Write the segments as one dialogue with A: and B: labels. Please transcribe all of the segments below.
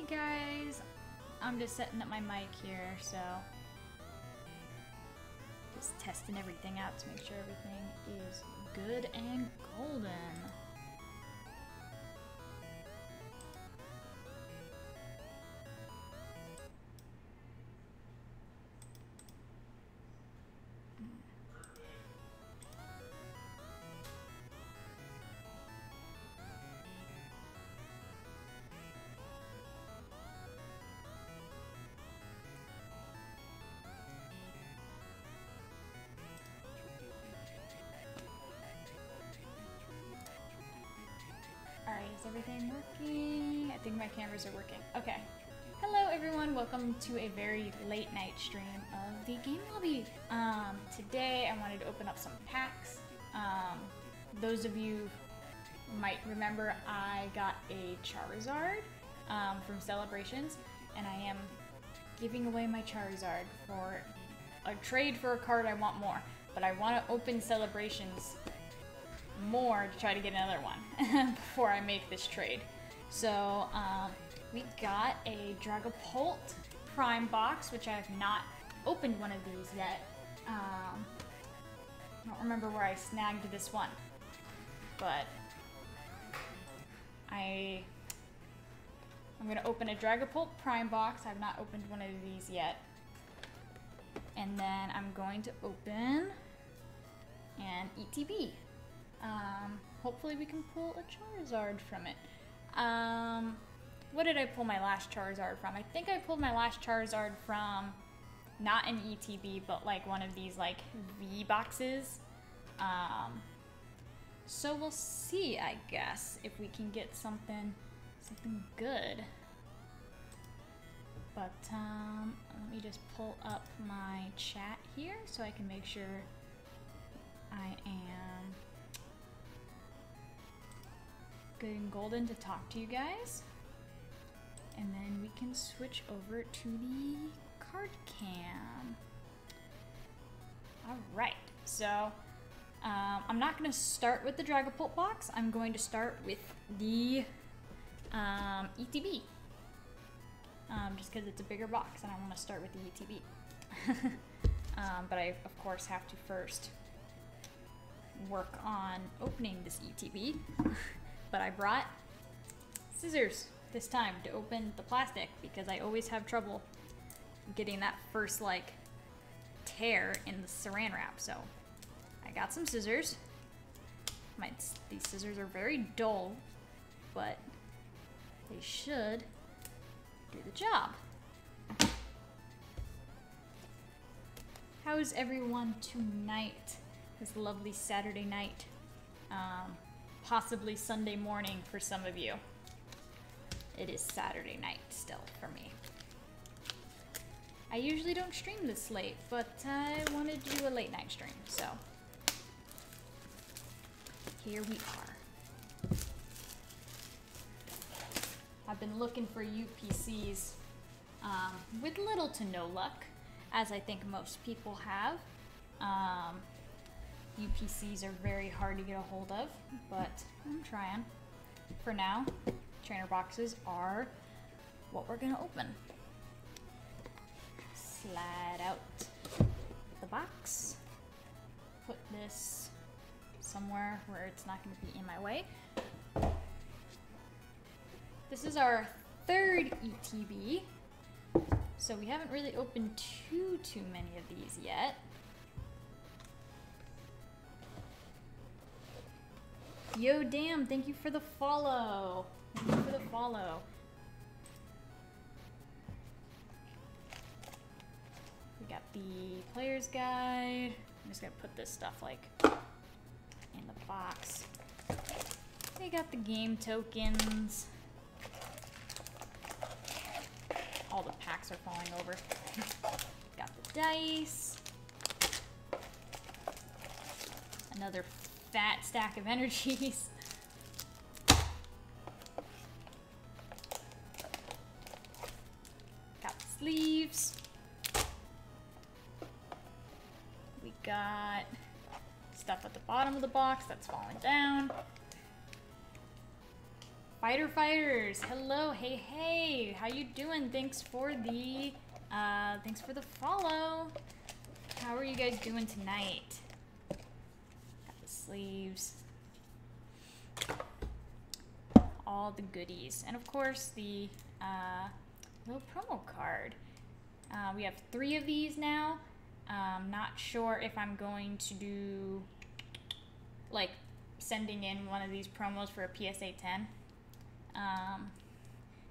A: Hey guys, I'm just setting up my mic here, so just testing everything out to make sure everything is good and golden. Everything working? I think my cameras are working. Okay. Hello everyone, welcome to a very late night stream of the game lobby. Um, today I wanted to open up some packs. Um, those of you might remember I got a Charizard um, from Celebrations, and I am giving away my Charizard for a trade for a card I want more. But I want to open Celebrations more to try to get another one before I make this trade. So um, we got a Dragapult Prime box, which I have not opened one of these yet. Um, I don't remember where I snagged this one, but I I'm gonna open a Dragapult Prime box. I've not opened one of these yet, and then I'm going to open an ETB. Um, hopefully we can pull a Charizard from it. Um, what did I pull my last Charizard from? I think I pulled my last Charizard from not an ETB, but like one of these like V boxes. Um, so we'll see, I guess, if we can get something, something good. But um, let me just pull up my chat here so I can make sure I am and golden to talk to you guys. And then we can switch over to the card cam. All right, so um, I'm not going to start with the Dragapult box. I'm going to start with the um, ETB. Um, just because it's a bigger box and I want to start with the ETB. um, but I, of course, have to first work on opening this ETB. but I brought scissors this time to open the plastic because I always have trouble getting that first like tear in the saran wrap. So I got some scissors. My, these scissors are very dull, but they should do the job. How's everyone tonight? This lovely Saturday night. Um, possibly Sunday morning for some of you. It is Saturday night still for me. I usually don't stream this late, but I wanted to do a late night stream, so here we are. I've been looking for UPCs um, with little to no luck, as I think most people have. Um, UPCs are very hard to get a hold of, but I'm trying. For now, trainer boxes are what we're gonna open. Slide out the box. Put this somewhere where it's not gonna be in my way. This is our third ETB. So we haven't really opened too, too many of these yet. Yo, damn, thank you for the follow. Thank you for the follow. We got the player's guide. I'm just gonna put this stuff like in the box. We got the game tokens. All the packs are falling over. got the dice. Another fat stack of energies. Got sleeves. We got stuff at the bottom of the box that's falling down. Fighter Fighters, hello, hey, hey, how you doing? Thanks for the, uh, thanks for the follow. How are you guys doing tonight? Sleeves. All the goodies. And of course, the, uh, little promo card. Uh, we have three of these now. Um, not sure if I'm going to do, like, sending in one of these promos for a PSA 10. Um,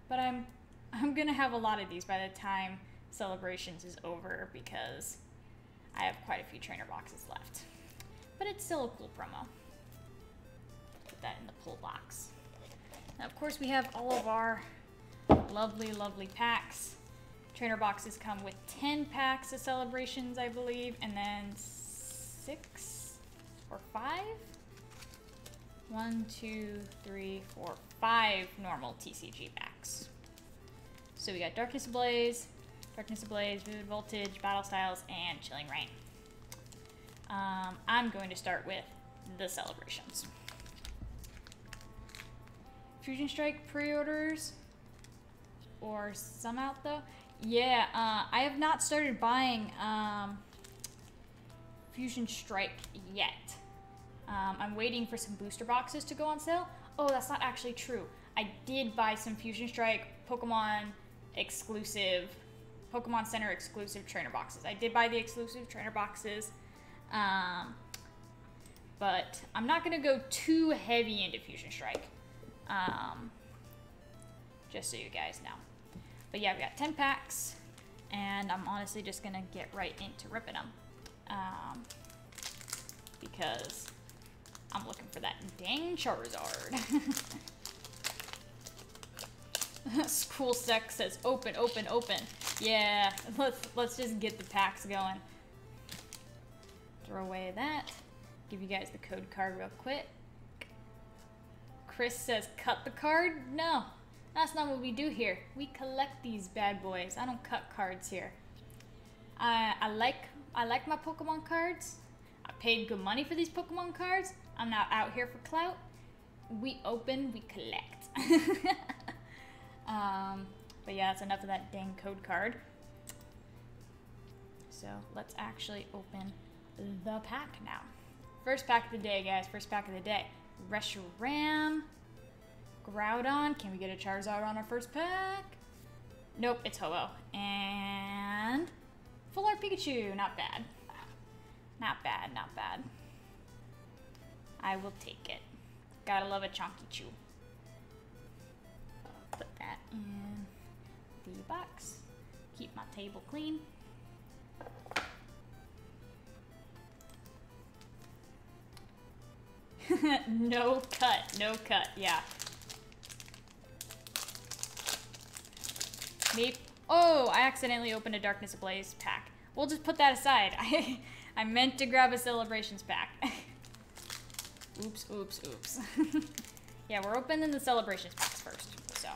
A: but I'm I'm gonna have a lot of these by the time celebrations is over because I have quite a few trainer boxes left. But it's still a cool promo. Put that in the pull box. Now, of course, we have all of our lovely, lovely packs. Trainer boxes come with 10 packs of celebrations, I believe, and then six or five one, two, three, four, five normal TCG packs. So we got Darkness Ablaze, Darkness Ablaze, Vivid Voltage, Battle Styles, and Chilling Reign. Um, I'm going to start with the celebrations. Fusion Strike pre-orders, or some out though. Yeah, uh, I have not started buying um, Fusion Strike yet. Um, I'm waiting for some booster boxes to go on sale. Oh, that's not actually true. I did buy some Fusion Strike Pokemon exclusive, Pokemon Center exclusive trainer boxes. I did buy the exclusive trainer boxes. Um, but I'm not going to go too heavy into Fusion Strike. Um, just so you guys know. But yeah, we got 10 packs, and I'm honestly just going to get right into ripping them. Um, because I'm looking for that dang Charizard. School Sec says open, open, open. Yeah, let's let's just get the packs going. Throw away that. Give you guys the code card real quick. Chris says cut the card? No, that's not what we do here. We collect these bad boys. I don't cut cards here. I I like I like my Pokemon cards. I paid good money for these Pokemon cards. I'm not out here for clout. We open, we collect. um, but yeah, that's enough of that dang code card. So let's actually open the pack now. First pack of the day, guys. First pack of the day. Reshiram. Groudon. Can we get a Charizard on our first pack? Nope, it's Ho-Oh. And Full Art Pikachu. Not bad. Not bad, not bad. I will take it. Gotta love a chunky chew. Put that in the box. Keep my table clean. no cut, no cut, yeah. Maybe, oh, I accidentally opened a Darkness Ablaze pack. We'll just put that aside. I, I meant to grab a Celebrations pack. Oops, oops, oops. yeah, we're opening the celebrations packs first, so.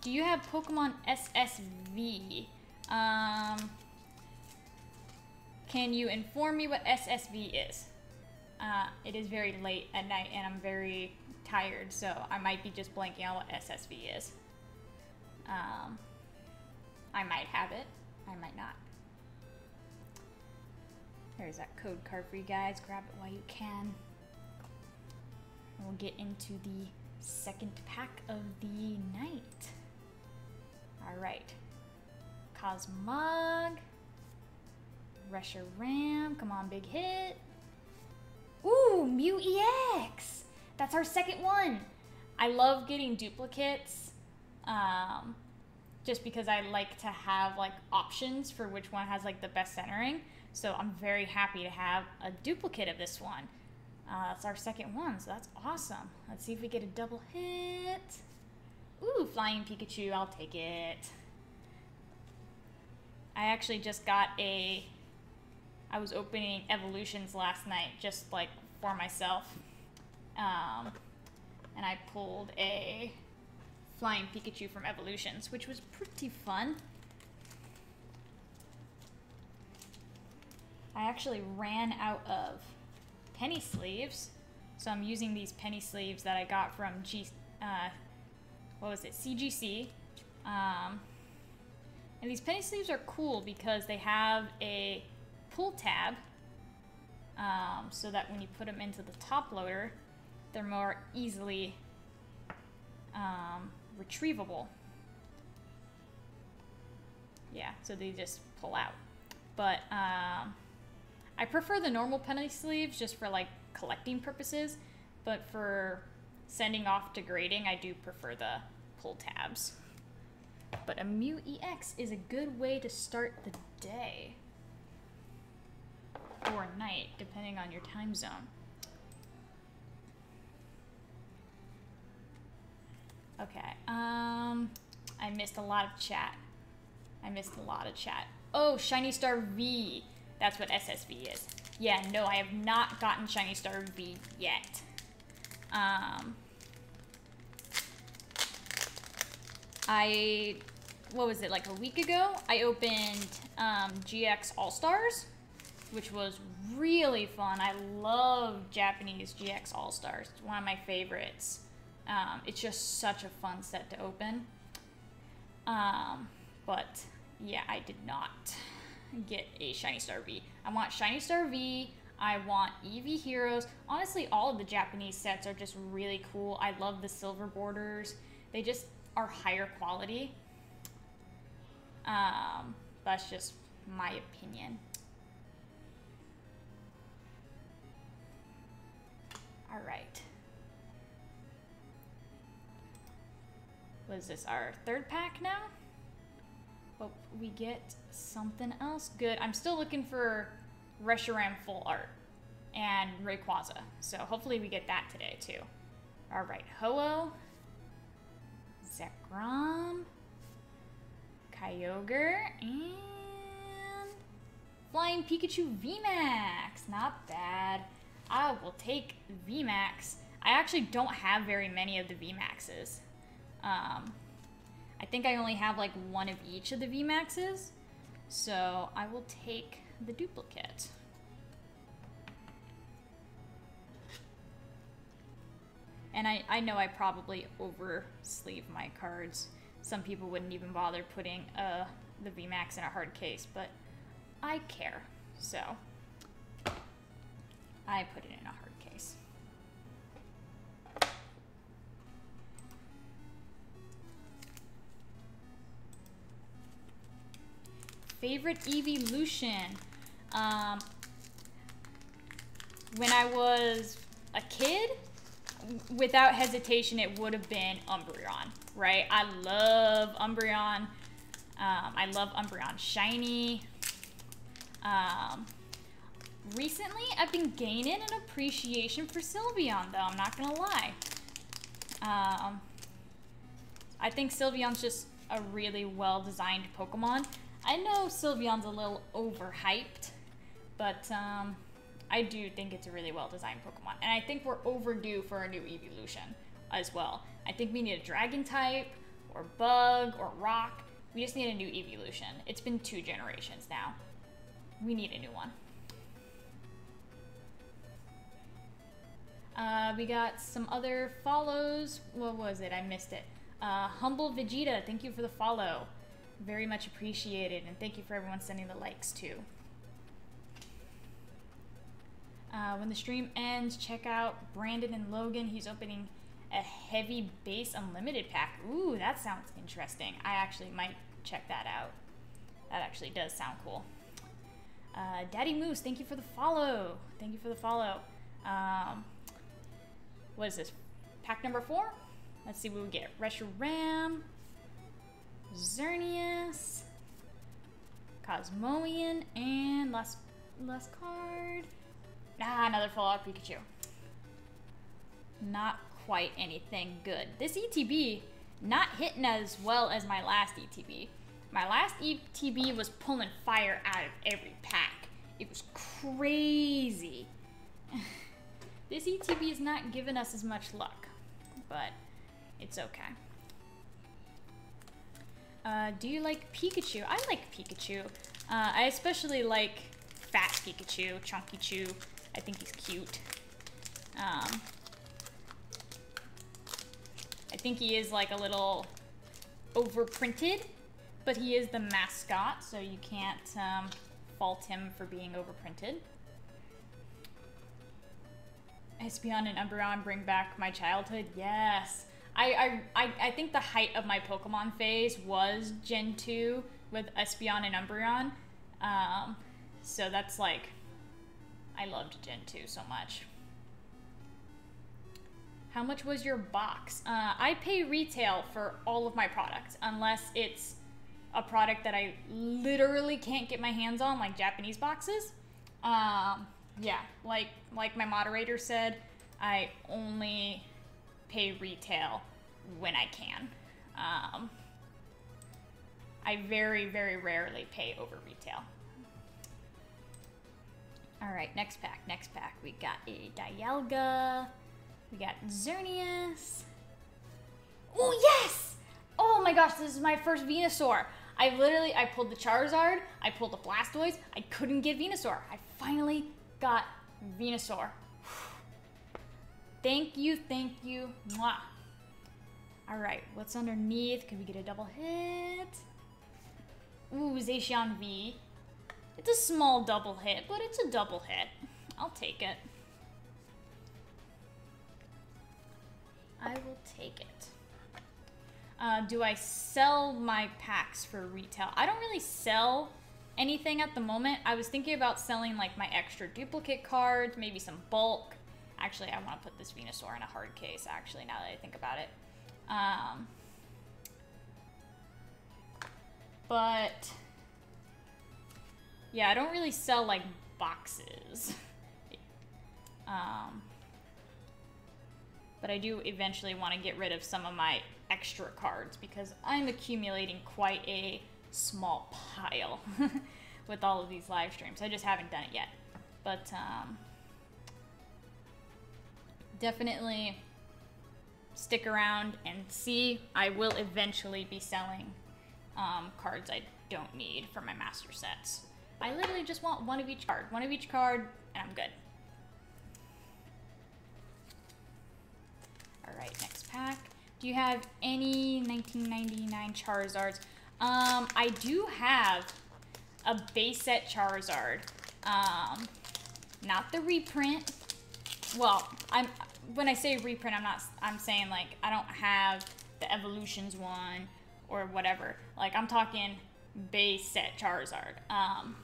A: Do you have Pokemon SSV? Um, can you inform me what SSV is? Uh, it is very late at night and I'm very tired, so I might be just blanking on what SSV is. Um, I might have it, I might not. There's that code card for you guys. Grab it while you can. We'll get into the second pack of the night. Alright. Cosmog. Reshiram. Come on, big hit. Ooh, Mew EX! That's our second one. I love getting duplicates. Um, just because I like to have like options for which one has like the best centering. So I'm very happy to have a duplicate of this one. Uh, that's our second one, so that's awesome. Let's see if we get a double hit. Ooh, Flying Pikachu, I'll take it. I actually just got a... I was opening Evolutions last night, just like for myself. Um, and I pulled a Flying Pikachu from Evolutions, which was pretty fun. I actually ran out of penny sleeves. So I'm using these penny sleeves that I got from G, uh, what was it, CGC. Um, and these penny sleeves are cool because they have a pull tab um, so that when you put them into the top loader, they're more easily um, retrievable. Yeah, so they just pull out. But um, I prefer the normal penny sleeves just for like collecting purposes, but for sending off to grading, I do prefer the pull tabs. But a Mew EX is a good way to start the day or night, depending on your time zone. Okay, um, I missed a lot of chat. I missed a lot of chat. Oh, Shiny Star V. That's what SSV is. Yeah, no, I have not gotten Shiny Star V yet. Um, I, what was it, like a week ago? I opened um, GX All Stars, which was really fun. I love Japanese GX All Stars. It's one of my favorites. Um, it's just such a fun set to open. Um, but yeah, I did not get a Shiny Star V. I want Shiny Star V. I want Eevee Heroes. Honestly, all of the Japanese sets are just really cool. I love the silver borders. They just are higher quality. Um, that's just my opinion. All right. Was this our third pack now? Hope we get something else good. I'm still looking for Reshiram full art and Rayquaza. So hopefully we get that today too. All right, Ho-Oh, Zekrom, Kyogre, and Flying Pikachu VMAX. Not bad. I will take VMAX. I actually don't have very many of the VMAXs. Um, I think I only have like one of each of the VMAXs. So I will take the duplicate. And I, I know I probably oversleeve my cards. Some people wouldn't even bother putting uh, the VMAX in a hard case, but I care. So I put it in a hard case. favorite evolution. Um, when I was a kid, without hesitation, it would have been Umbreon, right? I love Umbreon. Um, I love Umbreon Shiny. Um, recently, I've been gaining an appreciation for Sylveon, though. I'm not gonna lie. Um, I think Sylveon's just a really well-designed Pokemon. I know Sylveon's a little overhyped, but um, I do think it's a really well designed Pokemon. And I think we're overdue for a new evolution as well. I think we need a dragon type, or bug, or rock. We just need a new evolution. It's been two generations now. We need a new one. Uh, we got some other follows. What was it? I missed it. Uh, Humble Vegeta, thank you for the follow. Very much appreciated, and thank you for everyone sending the likes too. Uh, when the stream ends, check out Brandon and Logan. He's opening a heavy base unlimited pack. Ooh, that sounds interesting. I actually might check that out. That actually does sound cool. Uh, Daddy Moose, thank you for the follow. Thank you for the follow. Um, what is this? Pack number four? Let's see what we get. Reshiram, Xerneas, Cosmoem, and last last card. Ah, another full art Pikachu. Not quite anything good. This ETB not hitting as well as my last ETB. My last ETB was pulling fire out of every pack. It was crazy. this ETB is not giving us as much luck, but it's okay. Uh, do you like Pikachu? I like Pikachu. Uh, I especially like Fat Pikachu, Chunky Chew. I think he's cute. Um, I think he is like a little overprinted, but he is the mascot, so you can't um, fault him for being overprinted. Espeon and Umbreon bring back my childhood. Yes. I, I, I, think the height of my Pokemon phase was Gen 2 with Espeon and Umbreon. Um, so that's like, I loved Gen 2 so much. How much was your box? Uh, I pay retail for all of my products unless it's a product that I literally can't get my hands on, like Japanese boxes. Um, yeah, like like my moderator said, I only pay retail when I can. Um, I very very rarely pay over retail. All right, next pack, next pack. We got a Dialga. We got Xerneas. Oh, yes! Oh my gosh, this is my first Venusaur. I literally, I pulled the Charizard, I pulled the Blastoise, I couldn't get Venusaur. I finally got Venusaur. thank you, thank you, mwah. All right, what's underneath? Can we get a double hit? Ooh, Zacian V. It's a small double hit, but it's a double hit. I'll take it. I will take it. Uh, do I sell my packs for retail? I don't really sell anything at the moment. I was thinking about selling like my extra duplicate cards, maybe some bulk. Actually, I want to put this Venusaur in a hard case, actually, now that I think about it. Um, but, yeah, I don't really sell like boxes. um, but I do eventually want to get rid of some of my extra cards because I'm accumulating quite a small pile with all of these live streams. I just haven't done it yet. But um, definitely stick around and see. I will eventually be selling um, cards I don't need for my master sets. I literally just want one of each card. One of each card, and I'm good. All right, next pack. Do you have any 1999 Charizards? Um, I do have a base set Charizard. Um, not the reprint. Well, I'm when I say reprint, I'm not. I'm saying like I don't have the Evolutions one or whatever. Like I'm talking base set Charizard. Um,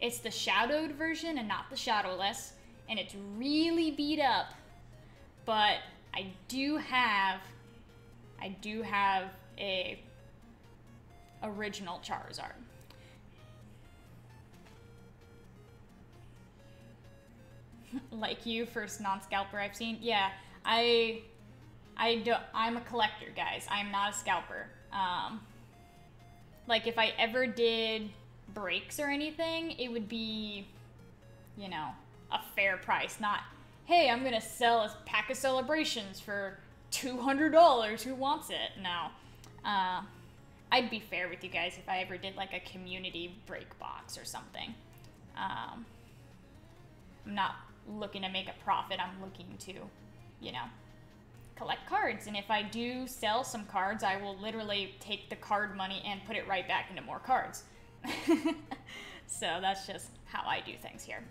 A: it's the shadowed version and not the shadowless, and it's really beat up, but I do have I do have a original Charizard. like you, first non-scalper I've seen. Yeah, I I don't. I'm a collector, guys. I'm not a scalper. Um like if I ever did breaks or anything, it would be you know, a fair price, not hey, I'm gonna sell a pack of celebrations for $200. Who wants it? No. Uh, I'd be fair with you guys if I ever did like a community break box or something. Um, I'm not looking to make a profit. I'm looking to, you know, collect cards. And if I do sell some cards, I will literally take the card money and put it right back into more cards. so that's just how I do things here.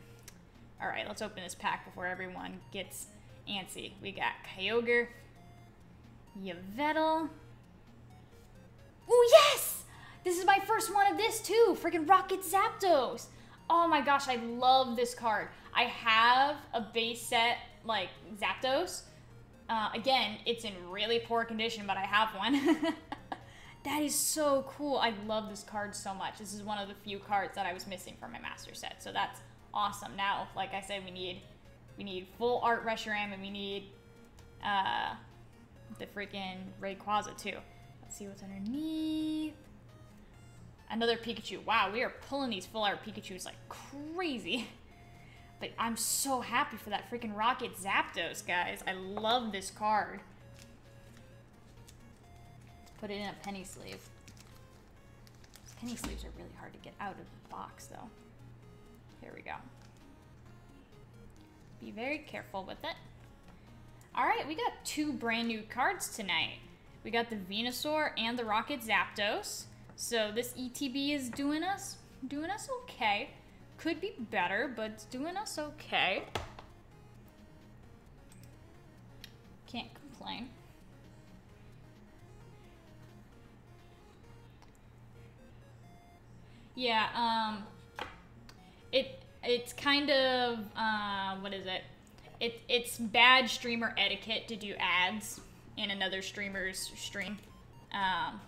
A: All right, let's open this pack before everyone gets antsy. We got Kyogre, Yveltal. Oh, yes! This is my first one of this, too. Freaking Rocket Zapdos. Oh my gosh, I love this card. I have a base set, like, Zapdos. Uh, again, it's in really poor condition, but I have one. that is so cool. I love this card so much. This is one of the few cards that I was missing from my master set, so that's awesome. Now, like I said, we need we need full art Reshiram and we need uh, the freaking Rayquaza too. See what's underneath. Another Pikachu. Wow, we are pulling these full art Pikachus like crazy. But I'm so happy for that freaking Rocket Zapdos, guys. I love this card. Let's put it in a penny sleeve. Penny sleeves are really hard to get out of the box, though. Here we go. Be very careful with it. All right, we got two brand new cards tonight. We got the Venusaur and the Rocket Zapdos. So this ETB is doing us, doing us okay. Could be better, but it's doing us okay. Can't complain. Yeah, um, it it's kind of uh, what is it? It it's bad streamer etiquette to do ads in another streamer's stream. Um,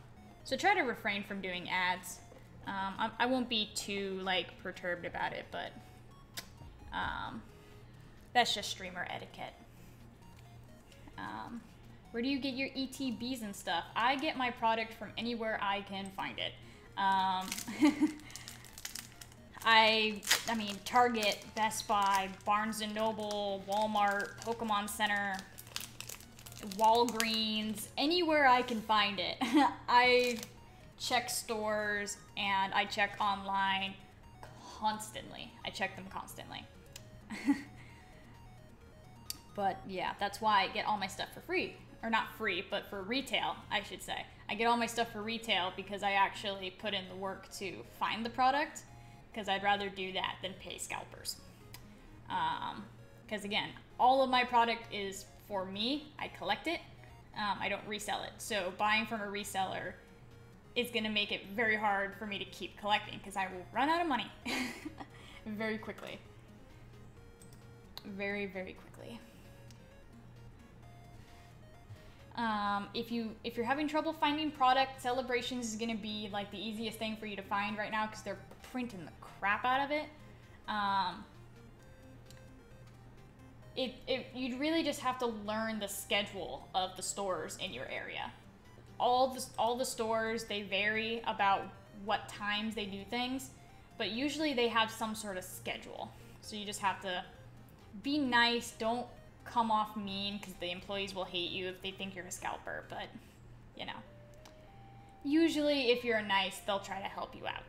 A: so try to refrain from doing ads. Um, I, I, won't be too like perturbed about it, but um, that's just streamer etiquette. Um, where do you get your ETBs and stuff? I get my product from anywhere I can find it. Um, I, I mean, Target, Best Buy, Barnes & Noble, Walmart, Pokemon Center, Walgreens, anywhere I can find it. I check stores and I check online constantly. I check them constantly. but yeah, that's why I get all my stuff for free. Or not free, but for retail, I should say. I get all my stuff for retail because I actually put in the work to find the product because I'd rather do that than pay scalpers. Because um, again, all of my product is for me. I collect it. Um, I don't resell it. So buying from a reseller is going to make it very hard for me to keep collecting because I will run out of money very quickly. Very, very quickly. Um, if you if you're having trouble finding product, Celebrations is going to be like the easiest thing for you to find right now because they're printing the crap out of it. Um, it, it you'd really just have to learn the schedule of the stores in your area all the all the stores they vary about what times they do things, but usually they have some sort of schedule. So you just have to be nice. Don't come off mean because the employees will hate you if they think you're a scalper. But you know, usually if you're nice, they'll try to help you out.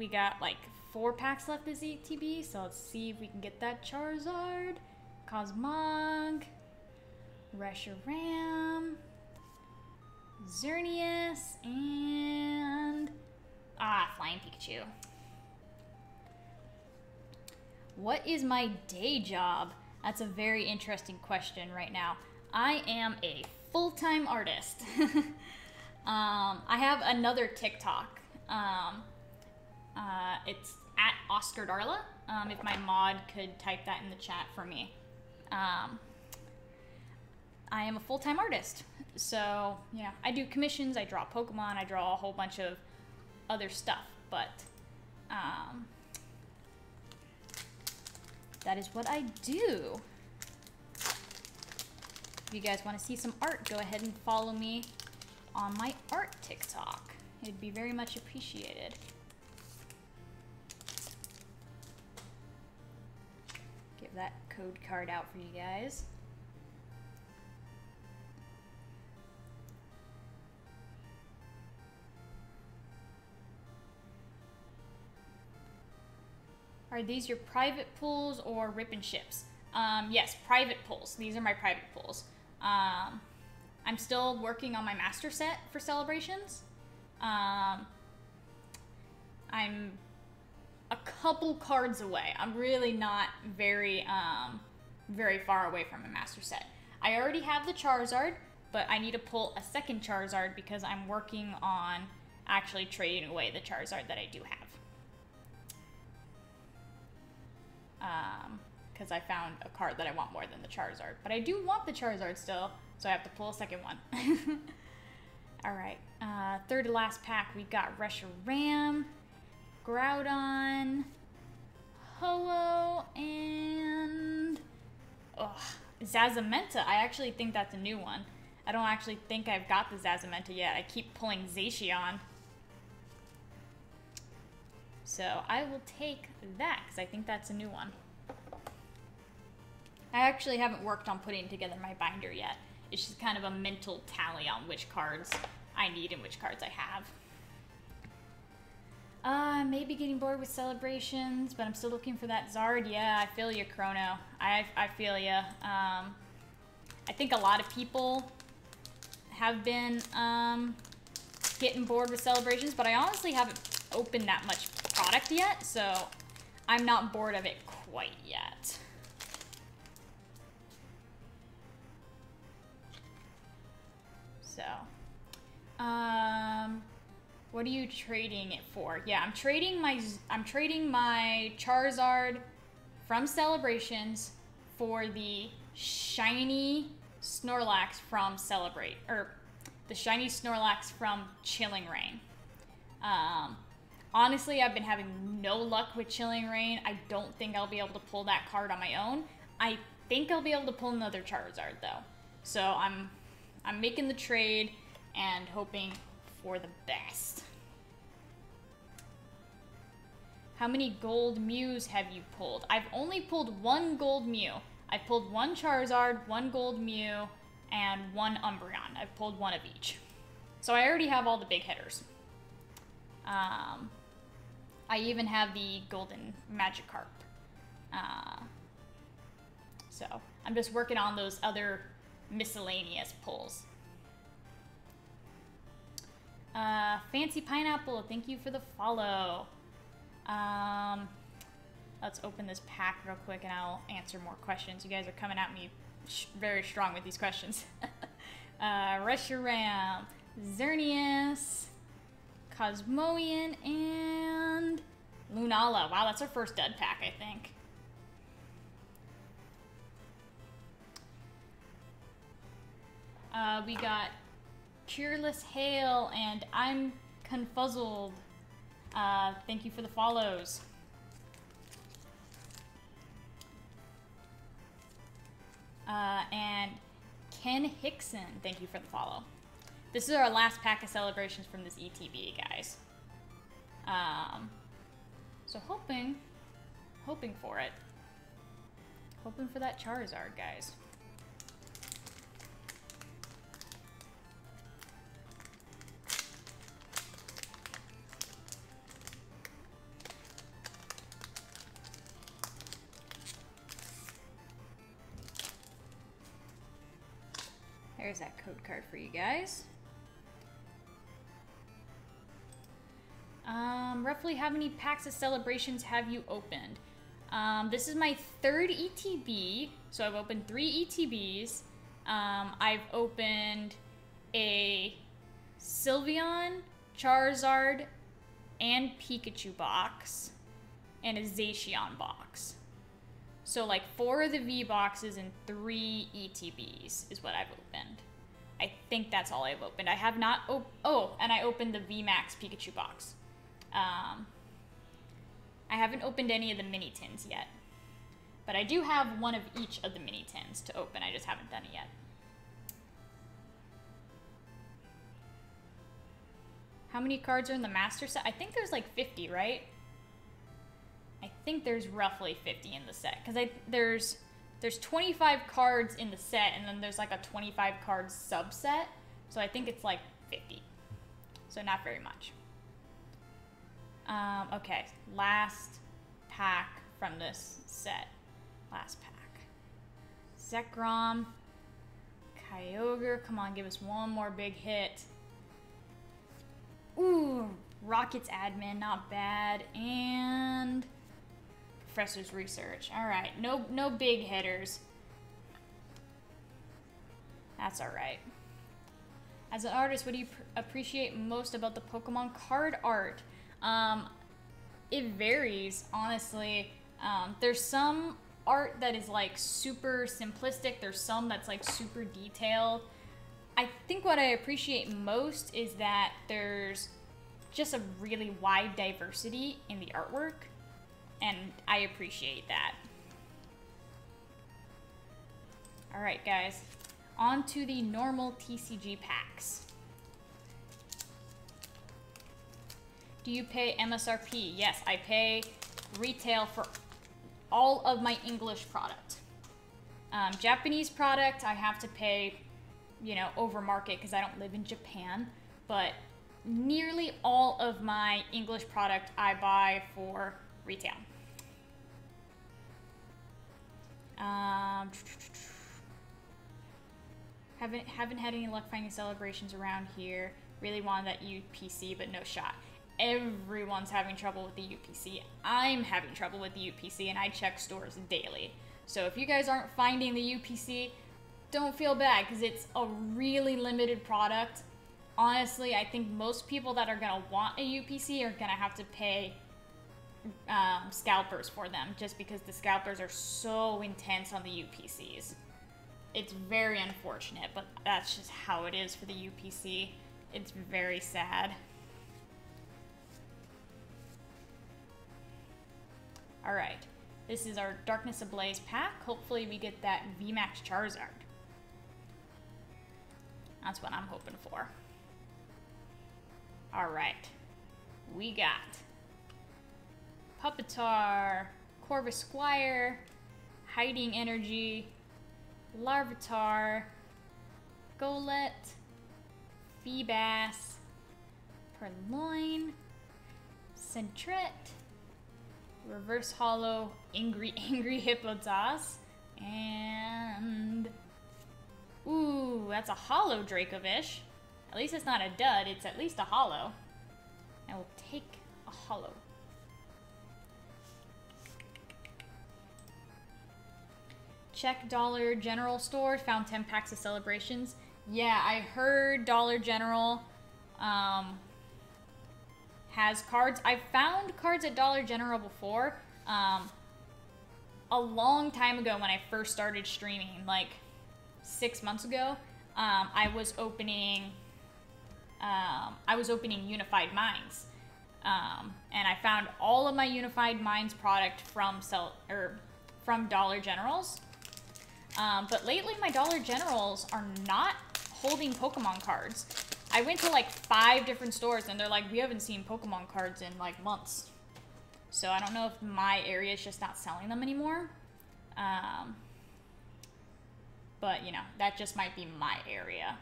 A: We got like four packs left this ETB, so let's see if we can get that Charizard, Cosmog. Reshiram, Xerneas, and ah, Flying Pikachu. What is my day job? That's a very interesting question right now. I am a full-time artist. um, I have another TikTok. Um, uh, it's at Oscar Darla. Um, if my mod could type that in the chat for me. Um, I am a full time artist. So, yeah, I do commissions, I draw Pokemon, I draw a whole bunch of other stuff, but um, that is what I do. If you guys want to see some art, go ahead and follow me on my art TikTok. It'd be very much appreciated. That code card out for you guys. Are these your private pools or rip and ships? Um, yes, private pools. These are my private pools. Um, I'm still working on my master set for celebrations. Um, I'm a couple cards away. I'm really not very, um, very far away from a master set. I already have the Charizard, but I need to pull a second Charizard because I'm working on actually trading away the Charizard that I do have. because um, I found a card that I want more than the Charizard. But I do want the Charizard still, so I have to pull a second one. All right, uh, third to last pack, we got Reshiram, Groudon, Ho-Oh, and ugh, Zamazenta. I actually think that's a new one. I don't actually think I've got the Zazamenta yet. I keep pulling Zacian. So I will take that because I think that's a new one. I actually haven't worked on putting together my binder yet. It's just kind of a mental tally on which cards I need and which cards I have. Uh, maybe getting bored with celebrations, but I'm still looking for that Zard. Yeah, I feel you, Chrono. I, I feel you. Um, I think a lot of people have been um, getting bored with celebrations, but I honestly haven't opened that much product yet, so I'm not bored of it quite yet. So, um, what are you trading it for? Yeah, I'm trading my I'm trading my Charizard from Celebrations for the shiny Snorlax from Celebrate or the shiny Snorlax from Chilling Reign. Um, honestly, I've been having no luck with Chilling Reign. I don't think I'll be able to pull that card on my own. I think I'll be able to pull another Charizard though. So I'm I'm making the trade and hoping for the best. How many gold Mews have you pulled? I've only pulled one gold Mew. I pulled one Charizard, one gold Mew, and one Umbreon. I've pulled one of each. So I already have all the big hitters. Um, I even have the golden Magikarp. Uh, so I'm just working on those other miscellaneous pulls. Uh, Fancy Pineapple, thank you for the follow. Um, let's open this pack real quick and I'll answer more questions. You guys are coming at me very strong with these questions. uh, Reshiram, Xerneas, Cosmoem, and Lunala. Wow, that's our first dud pack, I think. Uh, we got Cureless Hail and I'm Confuzzled. Uh, thank you for the follows. Uh, and Ken Hickson, thank you for the follow. This is our last pack of celebrations from this ETB, guys. Um, so hoping, hoping for it. Hoping for that Charizard, guys. Code card for you guys. Um, roughly how many packs of celebrations have you opened? Um, this is my third ETB, so I've opened three ETBs. Um, I've opened a Sylveon, Charizard, and Pikachu box, and a Zacian box. So like four of the V boxes and three ETBs is what I've opened. I think that's all I've opened. I have not op- oh, and I opened the VMAX Pikachu box. Um, I haven't opened any of the mini tins yet. But I do have one of each of the mini tins to open. I just haven't done it yet. How many cards are in the master set? I think there's like 50, right? I think there's roughly 50 in the set because there's there's 25 cards in the set and then there's like a 25 card subset. So I think it's like 50. So not very much. Um, okay, last pack from this set. Last pack. Zekrom, Kyogre, come on, give us one more big hit. Ooh, Rockets admin, not bad. And professor's research. All right, no no big hitters. That's all right. As an artist, what do you appreciate most about the Pokemon card art? Um, it varies, honestly. Um, there's some art that is like super simplistic. There's some that's like super detailed. I think what I appreciate most is that there's just a really wide diversity in the artwork and I appreciate that. All right, guys, on to the normal TCG packs. Do you pay MSRP? Yes, I pay retail for all of my English product. Um, Japanese product, I have to pay, you know, over market because I don't live in Japan. But nearly all of my English product I buy for retail. Um, haven't haven't had any luck finding celebrations around here. Really wanted that UPC, but no shot. Everyone's having trouble with the UPC. I'm having trouble with the UPC, and I check stores daily. So if you guys aren't finding the UPC, don't feel bad because it's a really limited product. Honestly, I think most people that are gonna want a UPC are gonna have to pay um, scalpers for them just because the scalpers are so intense on the UPCs. It's very unfortunate, but that's just how it is for the UPC. It's very sad. Alright, this is our Darkness Ablaze pack. Hopefully we get that VMAX Charizard. That's what I'm hoping for. Alright, we got Pupitar, Corvisquire, Hiding Energy, Larvitar, Golett, Feebas, Purrloin, Sentret, Reverse Hollow, Angry Angry Hippopotas, and... Ooh, that's a hollow Dracovish. At least it's not a dud, it's at least a hollow. I will take a hollow. Check Dollar General store. Found 10 packs of celebrations. Yeah, I heard Dollar General um, has cards. I found cards at Dollar General before. Um, a long time ago when I first started streaming, like six months ago, um, I was opening. Um, I was opening Unified Minds, um, and I found all of my Unified Minds product from sell or from Dollar Generals. Um, but lately, my Dollar Generals are not holding Pokemon cards. I went to like five different stores and they're like, we haven't seen Pokemon cards in like months. So I don't know if my area is just not selling them anymore. Um, but, you know, that just might be my area.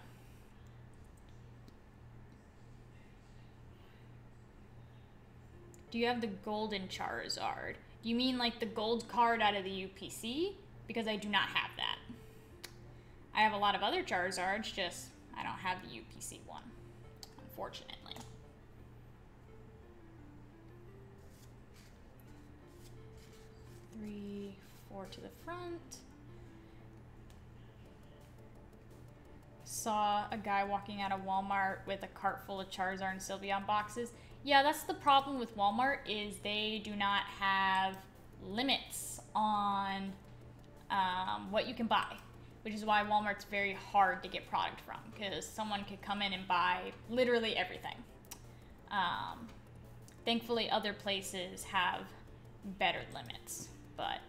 A: Do you have the golden Charizard? You mean like the gold card out of the UPC? Because I do not have that. I have a lot of other Charizards, just I don't have the UPC one, unfortunately. Three, four to the front. Saw a guy walking out of Walmart with a cart full of Charizard and Sylveon boxes. Yeah, that's the problem with Walmart is they do not have limits on um, what you can buy, which is why Walmart's very hard to get product from because someone could come in and buy literally everything. Um, thankfully, other places have better limits, but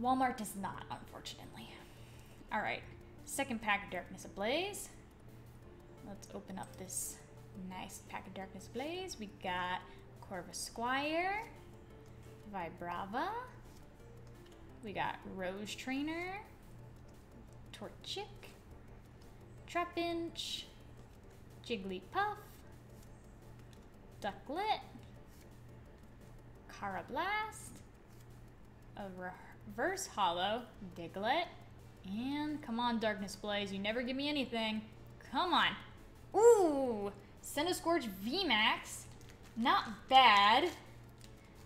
A: Walmart does not, unfortunately. All right, second pack of Darkness Ablaze. Let's open up this nice pack of Darkness Ablaze. We got Corvisquire, Vibrava, we got Rose Trainer, Torchic, Trapinch, Jigglypuff, Ducklett, Carablast, a Reverse Hollow, Diglett, and come on, Darkness Blaze, you never give me anything. Come on. Ooh, Centiskorch VMAX. Not bad.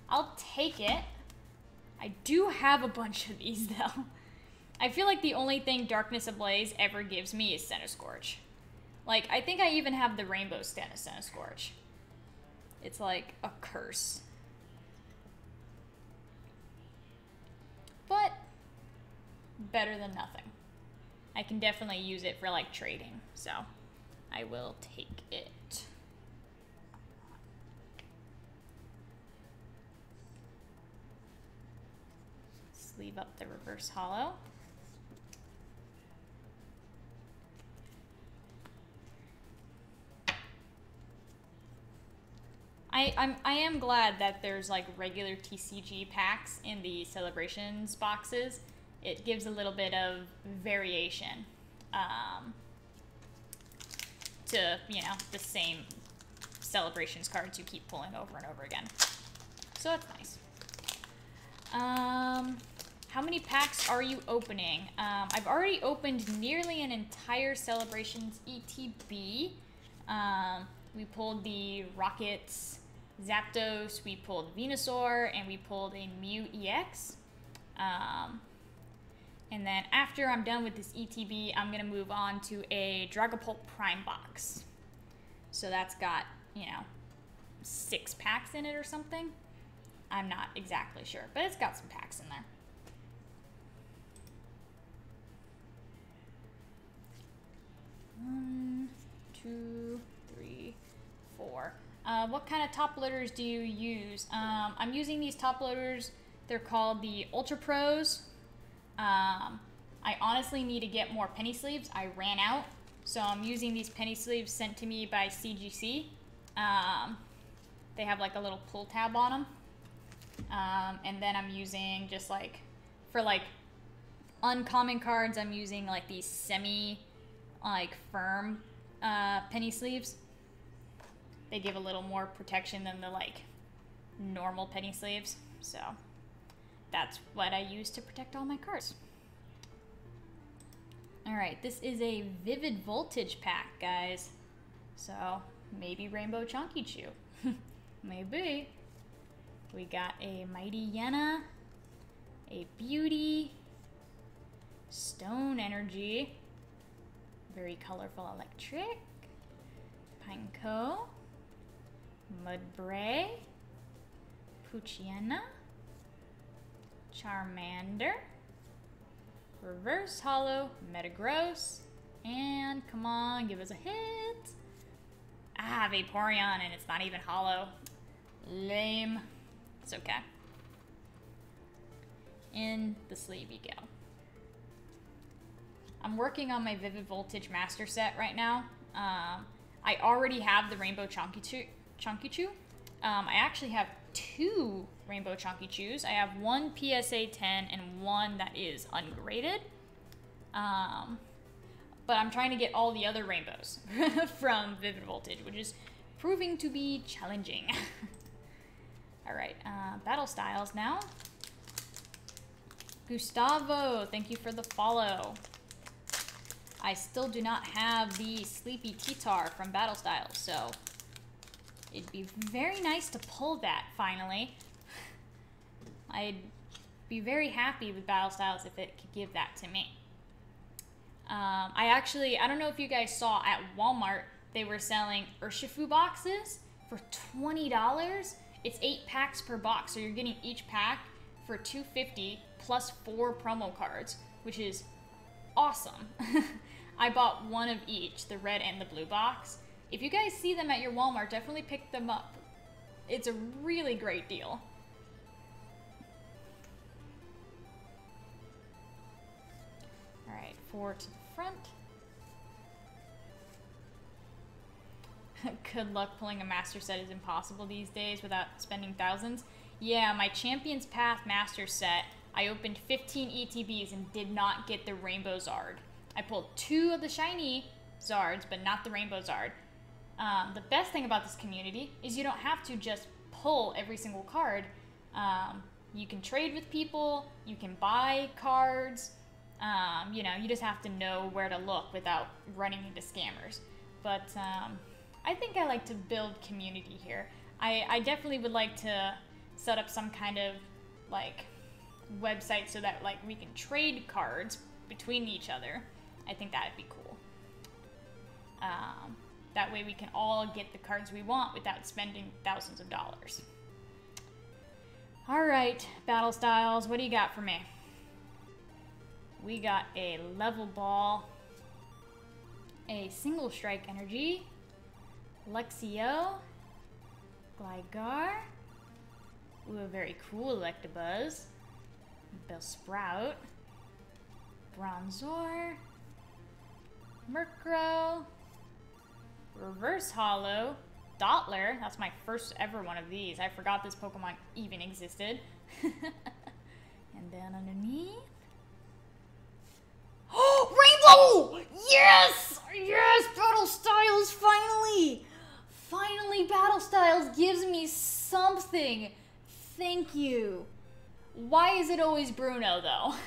A: I'll take it. I do have a bunch of these though. I feel like the only thing Darkness Ablaze ever gives me is Centiskorch. Like, I think I even have the Rainbow Centiskorch. It's like a curse. But, better than nothing. I can definitely use it for like trading, so I will take it. Leave up the reverse hollow. I, I'm, I am glad that there's like regular TCG packs in the celebrations boxes. It gives a little bit of variation um, to, you know, the same celebrations cards you keep pulling over and over again. So that's nice. Um, how many packs are you opening? Um, I've already opened nearly an entire Celebrations ETB. Um, we pulled the Rockets Zapdos, we pulled Venusaur, and we pulled a Mew EX. Um, and then after I'm done with this ETB, I'm going to move on to a Dragapult Prime box. So that's got, you know, six packs in it or something. I'm not exactly sure, but it's got some packs in there. One, two, three, four. Uh, what kind of top loaders do you use? Um, I'm using these top loaders. They're called the Ultra Pros. Um, I honestly need to get more penny sleeves. I ran out, so I'm using these penny sleeves sent to me by CGC. Um, they have like a little pull tab on them. Um, and then I'm using just like, for like uncommon cards, I'm using like these semi like firm uh, penny sleeves. They give a little more protection than the like normal penny sleeves. So that's what I use to protect all my cards. All right, this is a Vivid Voltage pack, guys. So maybe Rainbow Chunky Chew. maybe. We got a Mightyena, a Beauty, Stone Energy, very colorful Electric, Pineco, Mudbray, Poochyena, Charmander, Reverse Hollow, Metagross, and come on, give us a hit. Ah, Vaporeon, and it's not even hollow. Lame. It's okay. In the sleeve you go. I'm working on my Vivid Voltage Master Set right now. Um, I already have the Rainbow Chunky Chew. Chew. Um, I actually have two Rainbow Chunky Chews. I have one PSA 10 and one that is ungraded. Um, but I'm trying to get all the other rainbows from Vivid Voltage, which is proving to be challenging. All right, uh, battle styles now. Gustavo, thank you for the follow. I still do not have the Sleepy T-Tar from Battle Styles, so it'd be very nice to pull that finally. I'd be very happy with Battle Styles if it could give that to me. Um, I actually, I don't know if you guys saw at Walmart, they were selling Urshifu boxes for $20 it's eight packs per box, so you're getting each pack for 250 plus four promo cards, which is awesome. I bought one of each, the red and the blue box. If you guys see them at your Walmart, definitely pick them up. It's a really great deal. Alright, four to the front. Good luck pulling a master set is impossible these days without spending thousands. Yeah, my Champion's Path master set, I opened 15 ETBs and did not get the Rainbow Zard. I pulled two of the shiny Zards, but not the Rainbow Zard. Um, the best thing about this community is you don't have to just pull every single card. Um, you can trade with people, you can buy cards, um, you know, you just have to know where to look without running into scammers. But, um, I think I like to build community here. I, I definitely would like to set up some kind of like website so that like we can trade cards between each other. I think that'd be cool. Um, that way we can all get the cards we want without spending thousands of dollars. All right, Battle Styles, what do you got for me? We got a level ball, a single strike energy, Luxio, Gligar, ooh, a very cool Electabuzz, Bellsprout, Bronzor, Murkrow, Reverse Hollow, Dottler, that's my first ever one of these. I forgot this Pokemon even existed. and then underneath, Oh, Rainbow! Yes! Yes! Battle Styles finally! Finally, Battle Styles gives me something. Thank you. Why is it always Bruno though?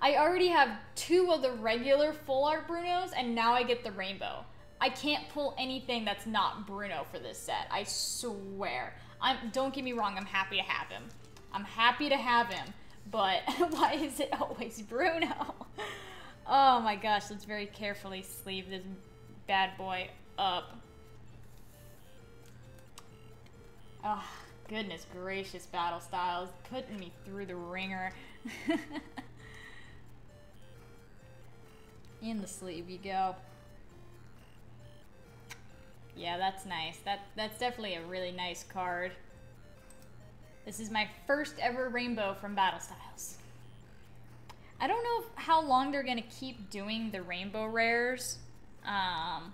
A: I already have two of the regular full art Brunos and now I get the rainbow. I can't pull anything that's not Bruno for this set. I swear. I'm don't get me wrong, I'm happy to have him. I'm happy to have him, but why is it always Bruno? oh my gosh, let's very carefully sleeve this bad boy up. Oh, goodness gracious, Battle Styles. Putting me through the ringer. In the sleeve you go. Yeah, that's nice. That That's definitely a really nice card. This is my first ever rainbow from Battle Styles. I don't know how long they're going to keep doing the rainbow rares. Um,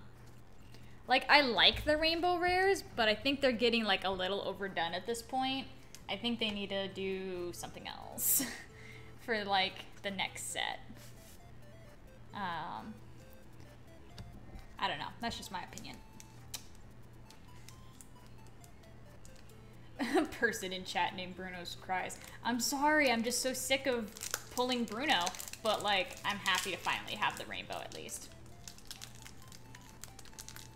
A: like, I like the rainbow rares, but I think they're getting, like, a little overdone at this point. I think they need to do something else for, like, the next set. Um, I don't know. That's just my opinion. person in chat named Bruno's cries. I'm sorry, I'm just so sick of pulling Bruno, but like, I'm happy to finally have the rainbow at least.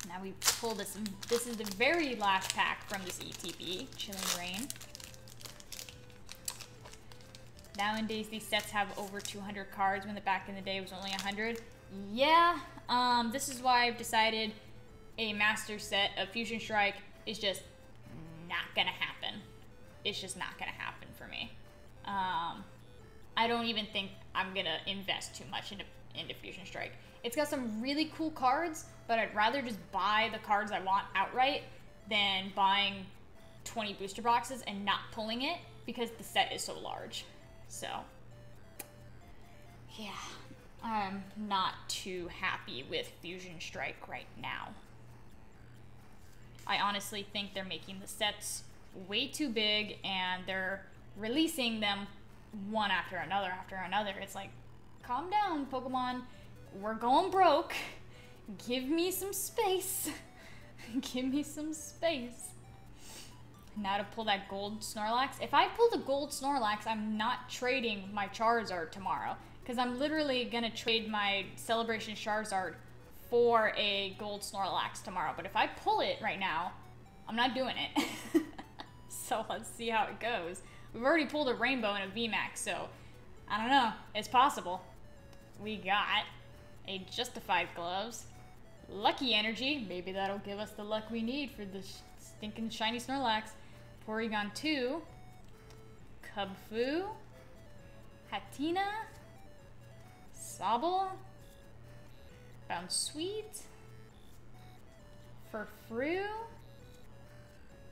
A: Now we pull this, this is the very last pack from this ETB, Chilling Reign. Nowadays, these sets have over 200 cards when the back in the day was only 100. Yeah, um, this is why I've decided a master set of Fusion Strike is just not gonna happen. It's just not gonna happen for me. Um, I don't even think I'm gonna invest too much into, into Fusion Strike. It's got some really cool cards, but I'd rather just buy the cards I want outright than buying 20 booster boxes and not pulling it because the set is so large. So, yeah, I'm not too happy with Fusion Strike right now. I honestly think they're making the sets way too big and they're releasing them one after another after another. It's like, calm down, Pokemon. We're going broke. Give me some space. Give me some space. Now to pull that gold Snorlax. If I pull the gold Snorlax, I'm not trading my Charizard tomorrow. Because I'm literally going to trade my Celebration Charizard for a gold Snorlax tomorrow. But if I pull it right now, I'm not doing it. so let's see how it goes. We've already pulled a rainbow and a VMAX, so I don't know. It's possible. We got a Justified Gloves. Lucky Energy. Maybe that'll give us the luck we need for the stinking shiny Snorlax. Porygon 2, Kubfu, Hatenna, Sobble, Bounsweet, Furfrou,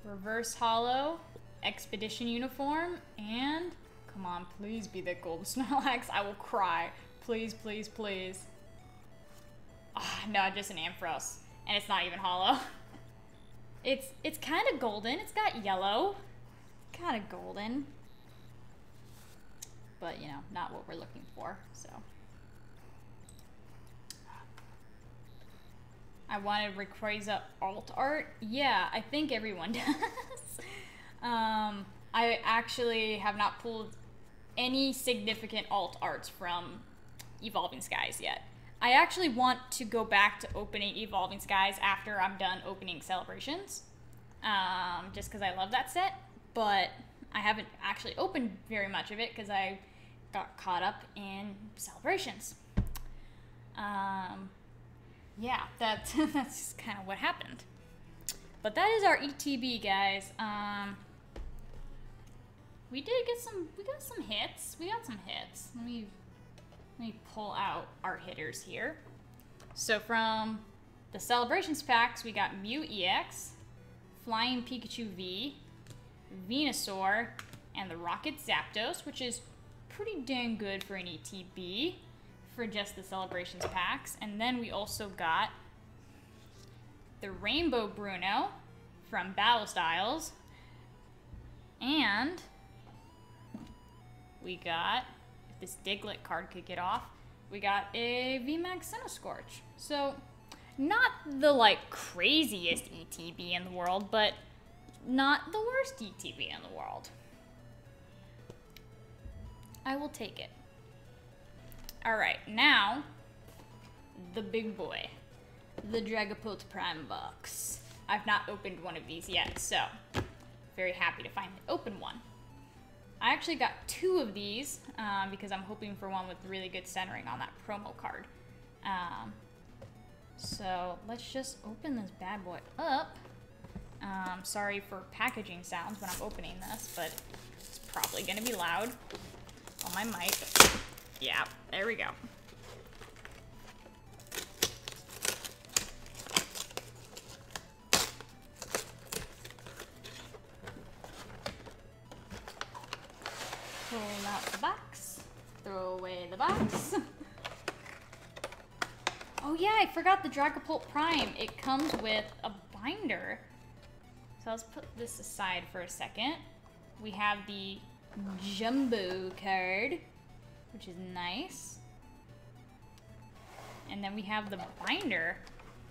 A: Reverse Hollow, Expedition Uniform, and come on, please be the Gold Snorlax. I will cry. Please, please, please. Oh, no, just an Ampharos. And it's not even hollow. It's it's kind of golden. It's got yellow. Kind of golden. But, you know, not what we're looking for, so. I wanted Rayquaza alt art. Yeah, I think everyone does. um, I actually have not pulled any significant alt arts from Evolving Skies yet. I actually want to go back to opening Evolving Skies after I'm done opening Celebrations, um, just because I love that set. But I haven't actually opened very much of it because I got caught up in Celebrations. Um, yeah, that, that's kind of what happened. But that is our ETB, guys. Um, we did get some, we got some hits. We got some hits. Let me let me pull out our hitters here. So from the Celebrations packs, we got Mew EX, Flying Pikachu V, Venusaur, and the Rocket Zapdos, which is pretty dang good for an ETB for just the Celebrations packs. And then we also got the Rainbow Bruno from Battle Styles. And we got this Diglett card could get off, we got a VMAX Centiskorch. So, not the like craziest ETB in the world, but not the worst ETB in the world. I will take it. All right, now the big boy, the Dragapult Prime box. I've not opened one of these yet, so very happy to finally open one. I actually got two of these um, because I'm hoping for one with really good centering on that promo card. Um, so let's just open this bad boy up. Um, sorry for packaging sounds when I'm opening this, but it's probably gonna be loud on my mic. Yeah, there we go. Pull out the box. Throw away the box. oh yeah, I forgot the Dragapult Prime. It comes with a binder. So let's put this aside for a second. We have the Jumbo card, which is nice. And then we have the binder.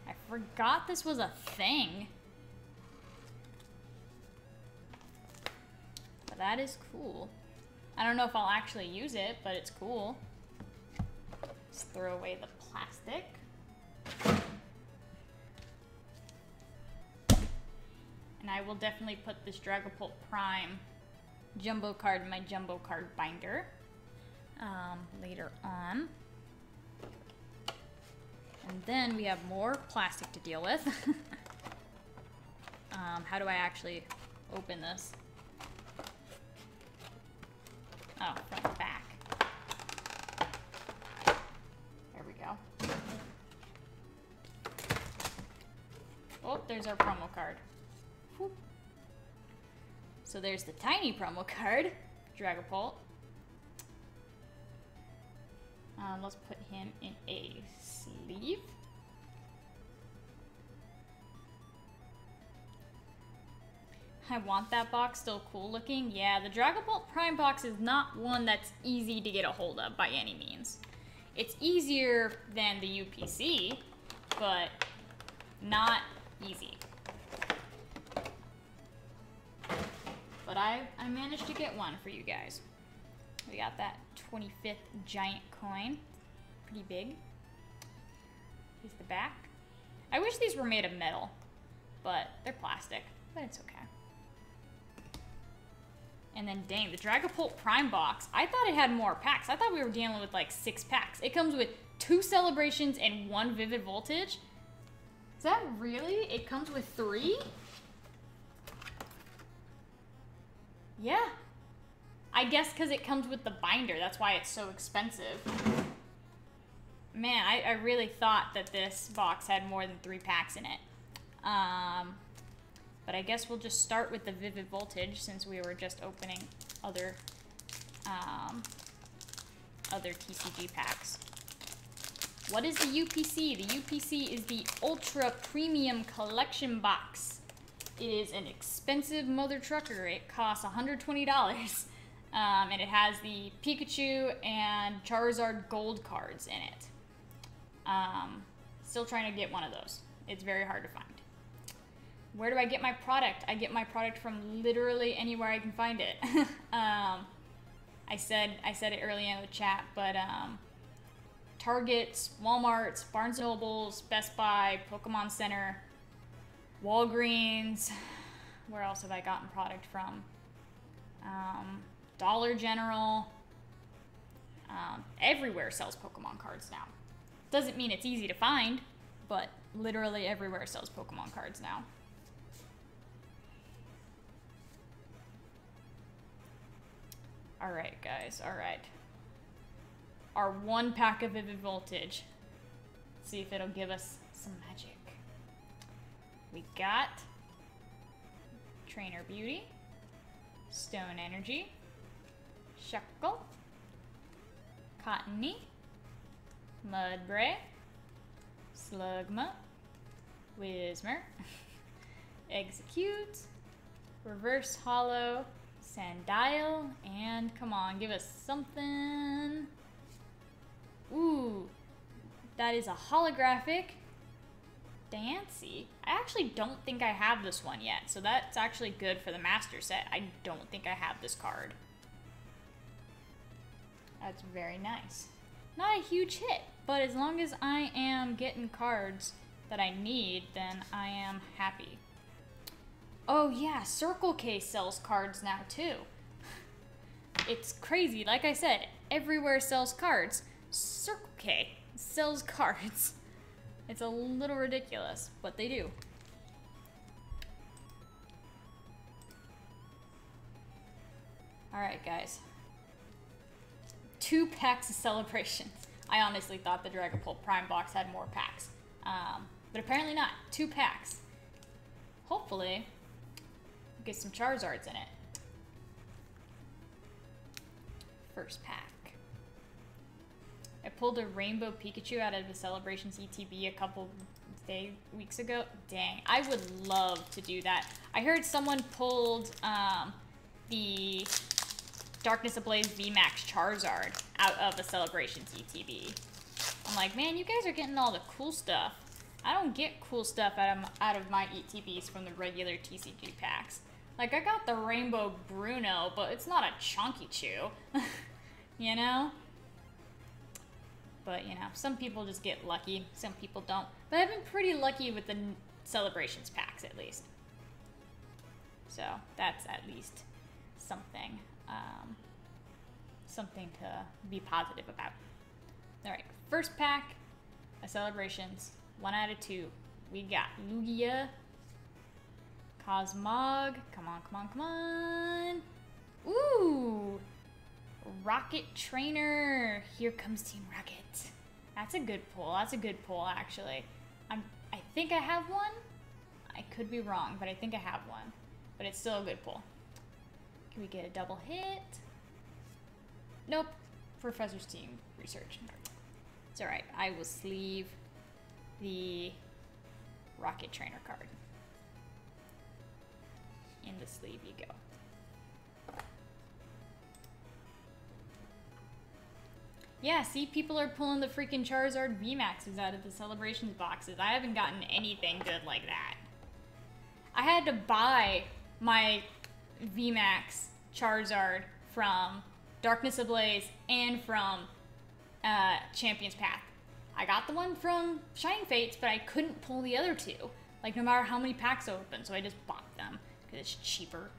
A: I forgot this was a thing. But that is cool. I don't know if I'll actually use it, but it's cool. Let's throw away the plastic. And I will definitely put this Dragapult Prime jumbo card in my jumbo card binder um, later on. And then we have more plastic to deal with. um, how do I actually open this? Oh, from the back. There we go. Oh, there's our promo card. So there's the tiny promo card, Dragapult. Um, let's put him in a sleeve. I want that box still cool looking. Yeah, the Dragapult Prime box is not one that's easy to get a hold of by any means. It's easier than the UPC, but not easy. But I, I managed to get one for you guys. We got that 25th giant coin. Pretty big. Here's the back. I wish these were made of metal, but they're plastic, but it's okay. And then, dang, the Dragapult Prime box. I thought it had more packs. I thought we were dealing with like six packs. It comes with two celebrations and one Vivid Voltage. Is that really? It comes with three? Yeah. I guess because it comes with the binder. That's why it's so expensive. Man, I, I really thought that this box had more than three packs in it. Um, but I guess we'll just start with the Vivid Voltage since we were just opening other, um, other TCG packs. What is the UPC? The UPC is the Ultra Premium Collection Box. It is an expensive mother trucker. It costs $120. Um, and it has the Pikachu and Charizard gold cards in it. Um, still trying to get one of those. It's very hard to find. Where do I get my product? I get my product from literally anywhere I can find it. um, I said I said it earlier in the chat, but um, Targets, Walmart's, Barnes & Nobles, Best Buy, Pokemon Center, Walgreens. Where else have I gotten product from? Um, Dollar General. Um, everywhere sells Pokemon cards now. Doesn't mean it's easy to find, but literally everywhere sells Pokemon cards now. Alright, guys, alright. Our one pack of Vivid Voltage. See if it'll give us some magic. We got Trainer Beauty, Stone Energy, Shuckle, Cottonee, Mudbray, Slugma, Whismur, Execute, Reverse Hollow, Sandile, and come on, give us something. Ooh, that is a holographic Diancie. I actually don't think I have this one yet, so that's actually good for the master set. I don't think I have this card. That's very nice. Not a huge hit, but as long as I am getting cards that I need, then I am happy. Oh yeah, Circle K sells cards now too. It's crazy. Like I said, everywhere sells cards. Circle K sells cards. It's a little ridiculous, but they do. Alright, guys. Two packs of celebrations. I honestly thought the Dragapult Prime box had more packs. Um, but apparently not. Two packs. Hopefully, get some Charizards in it. First pack. I pulled a Rainbow Pikachu out of the Celebrations ETB a couple day weeks ago. Dang, I would love to do that. I heard someone pulled um, the Darkness Ablaze VMAX Charizard out of a Celebrations ETB. I'm like, man, you guys are getting all the cool stuff. I don't get cool stuff out of, out of my ETBs from the regular TCG packs. Like, I got the Rainbow Bruno, but it's not a Chunky Chew. you know? But, you know, some people just get lucky, some people don't. But I've been pretty lucky with the Celebrations packs, at least. So, that's at least something. Um, something to be positive about. Alright, first pack of Celebrations. One out of two. We got Lugia, Cosmog. Come on, come on, come on. Ooh. Rocket Trainer. Here comes Team Rocket. That's a good pull. That's a good pull, actually. I'm, I think I have one. I could be wrong, but I think I have one. But it's still a good pull. Can we get a double hit? Nope. Professor's team research. It's alright. I will sleeve the Rocket Trainer card in the sleeve you go. Yeah, see, people are pulling the freaking Charizard VMAXs out of the Celebrations boxes. I haven't gotten anything good like that. I had to buy my VMAX Charizard from Darkness Ablaze and from uh, Champion's Path. I got the one from Shining Fates, but I couldn't pull the other two. Like, no matter how many packs open, so I just bought because it's cheaper.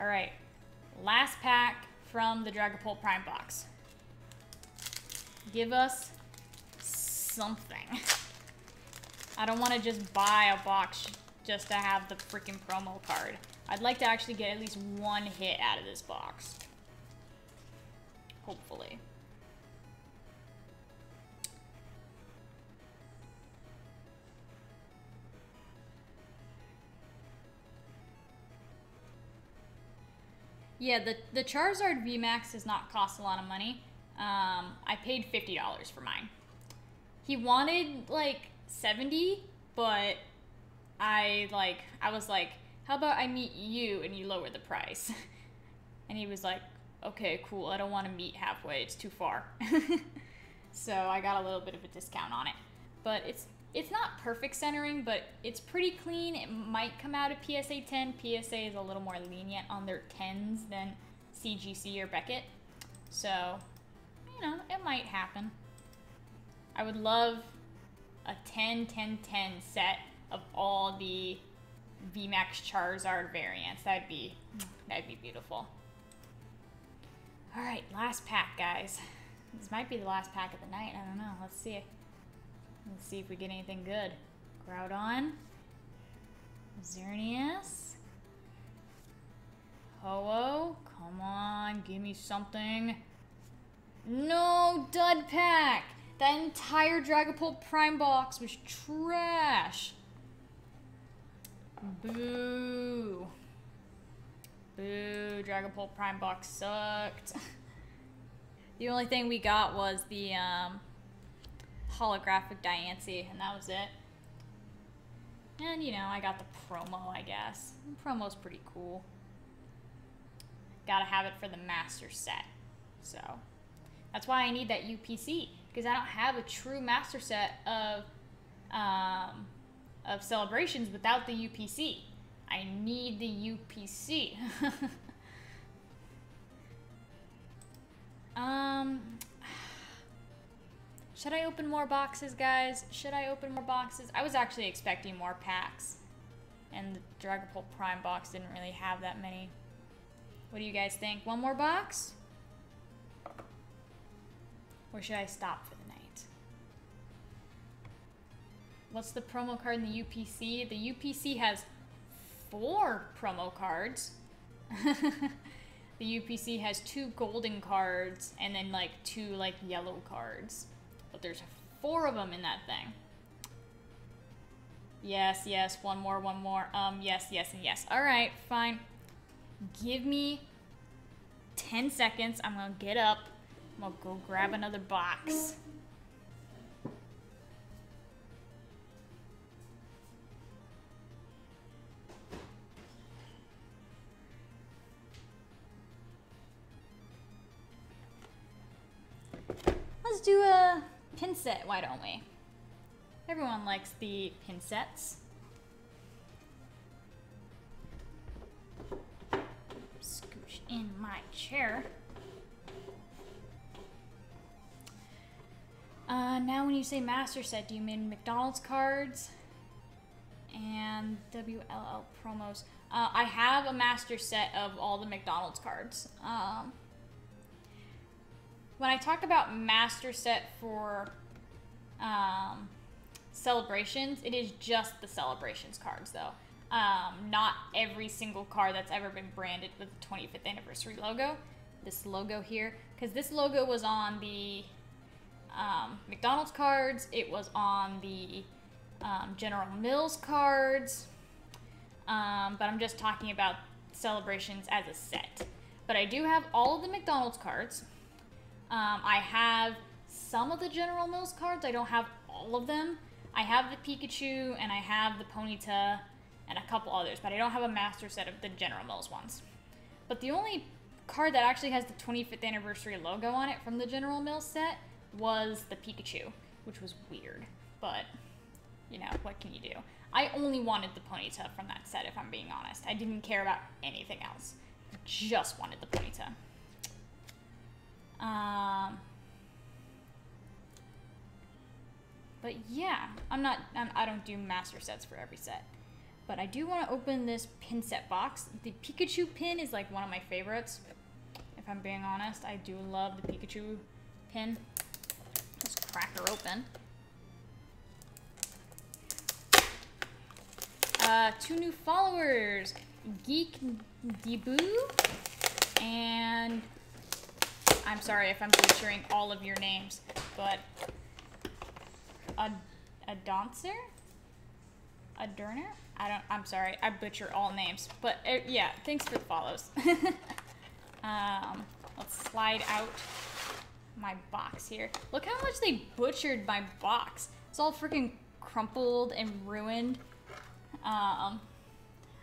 A: All right, last pack from the Dragapult Prime box. Give us something. I don't want to just buy a box just to have the freaking promo card. I'd like to actually get at least one hit out of this box. Hopefully. Yeah, the, the Charizard VMAX does not cost a lot of money. Um, I paid $50 for mine. He wanted like 70, but I like I was like, "How about I meet you and you lower the price?" and he was like, "Okay, cool. I don't want to meet halfway. It's too far." so, I got a little bit of a discount on it. But it's it's not perfect centering, but it's pretty clean. It might come out of PSA 10. PSA is a little more lenient on their 10s than CGC or Beckett. So, you know, it might happen. I would love a 10 10 10 set of all the VMAX Charizard variants. That'd be that'd be beautiful. All right, last pack, guys. This might be the last pack of the night. I don't know. Let's see. Let's see if we get anything good. Groudon. Xerneas. Ho-Oh. Come on, give me something. No dud pack. That entire Dragapult Prime box was trash. Boo. Boo. Dragapult Prime box sucked. the only thing we got was the um, holographic Diancie, and that was it. And, you know, I got the promo, I guess. The promo's pretty cool. Gotta have it for the master set. So, that's why I need that UPC. Because I don't have a true master set of um, of celebrations without the UPC. I need the UPC. um, should I open more boxes, guys? Should I open more boxes? I was actually expecting more packs. And the Dragapult Prime box didn't really have that many. What do you guys think? One more box? Or should I stop for the night? What's the promo card in the UPC? The UPC has four promo cards. the UPC has two golden cards and then like two like yellow cards. But there's four of them in that thing. Yes, yes, one more, one more. Um, yes, yes, and yes. All right, fine. Give me 10 seconds. I'm gonna get up. I'm gonna go grab another box. Let's do a pin set, why don't we? Everyone likes the pin sets. Scooch in my chair. Uh, now when you say master set, do you mean McDonald's cards and WLL promos? Uh, I have a master set of all the McDonald's cards. Um, when I talk about master set for um, celebrations, it is just the celebrations cards though. Um, not every single card that's ever been branded with the 25th anniversary logo. This logo here, because this logo was on the um, McDonald's cards, it was on the um, General Mills cards, um, but I'm just talking about celebrations as a set. But I do have all of the McDonald's cards. Um, I have some of the General Mills cards. I don't have all of them. I have the Pikachu and I have the Ponyta and a couple others, but I don't have a master set of the General Mills ones. But the only card that actually has the 25th anniversary logo on it from the General Mills set was the Pikachu, which was weird, but you know, what can you do? I only wanted the Ponyta from that set, if I'm being honest. I didn't care about anything else. Just wanted the Ponyta. Um, but yeah, I'm not, I'm, I don't do master sets for every set. But I do want to open this pin set box. The Pikachu pin is like one of my favorites. If I'm being honest, I do love the Pikachu pin. Let's crack her open. Uh, two new followers, Geek Debu and I'm sorry if I'm butchering all of your names, but a a dancer, a Durner. I don't. I'm sorry. I butcher all names, but uh, yeah. Thanks for the follows. um, let's slide out my box here. Look how much they butchered my box. It's all freaking crumpled and ruined. Um,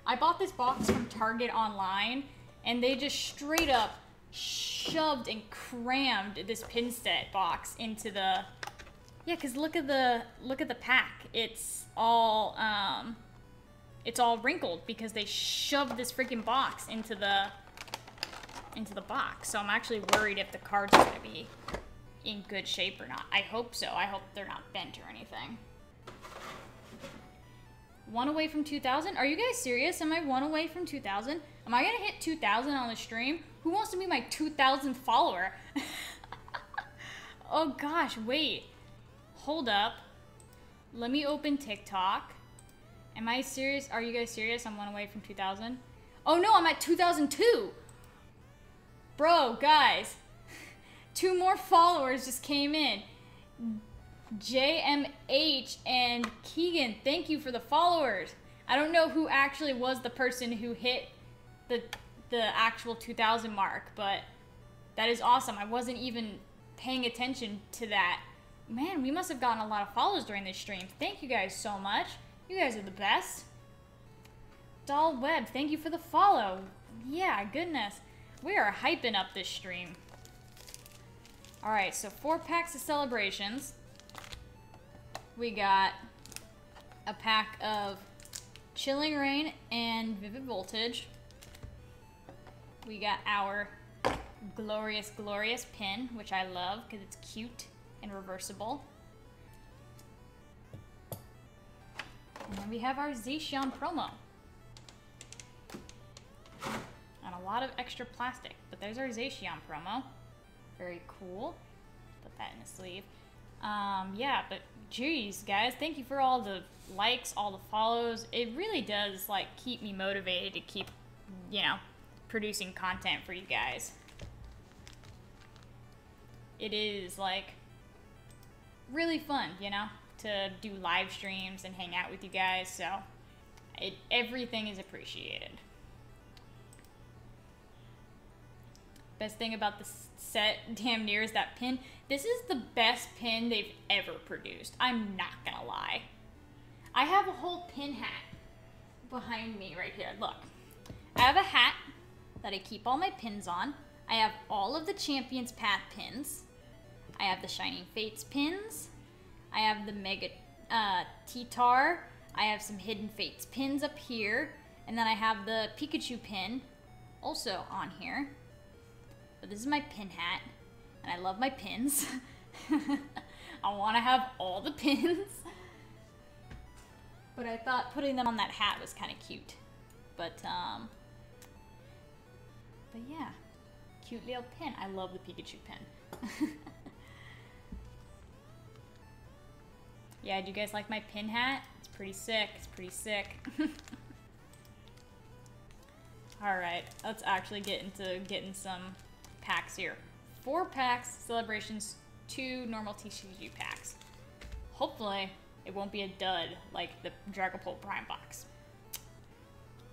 A: I bought this box from Target online, and they just straight up shoved and crammed this pin set box into the yeah because look at the look at the pack. It's all um it's all wrinkled because they shoved this freaking box into the into the box. So i'm actually worried if the cards are going to be in good shape or not. I hope so. I hope they're not bent or anything. One away from 2000 are you guys serious? Am i one away from 2000 am i gonna hit 2000 on the stream who wants to be my 2,000th follower? oh gosh, wait. Hold up. Let me open TikTok. Am I serious? Are you guys serious? I'm one away from 2,000. Oh no, I'm at 2002. Bro, guys. Two more followers just came in. JMH and Keegan, thank you for the followers. I don't know who actually was the person who hit the the actual 2000 mark, but that is awesome. I wasn't even paying attention to that. Man, we must have gotten a lot of follows during this stream. Thank you guys so much. You guys are the best. Doll Web, thank you for the follow. Yeah, goodness. We are hyping up this stream. Alright, so four packs of celebrations. We got a pack of Chilling Reign and Vivid Voltage. We got our Glorious Glorious pin, which I love because it's cute and reversible. And then we have our Zacian promo. And a lot of extra plastic, but there's our Zacian promo. Very cool. Put that in a sleeve. Um, yeah, but geez, guys, thank you for all the likes, all the follows. It really does like keep me motivated to keep, you know, producing content for you guys. It is like really fun, you know, to do live streams and hang out with you guys. So, it everything is appreciated. Best thing about the set, damn near, is that pin. This is the best pin they've ever produced. I'm not gonna lie. I have a whole pin hat behind me right here. Look. I have a hat that I keep all my pins on. I have all of the Champions Path pins. I have the Shining Fates pins. I have the Mega uh, T-Tar. I have some Hidden Fates pins up here. And then I have the Pikachu pin also on here. But this is my pin hat. And I love my pins. I want to have all the pins. But I thought putting them on that hat was kind of cute. But, um... But yeah. Cute little pin. I love the Pikachu pin. yeah, do you guys like my pin hat? It's pretty sick. It's pretty sick. Alright, let's actually get into getting some packs here. Four packs, celebrations, two normal TCG packs. Hopefully, it won't be a dud like the Dragapult Prime box.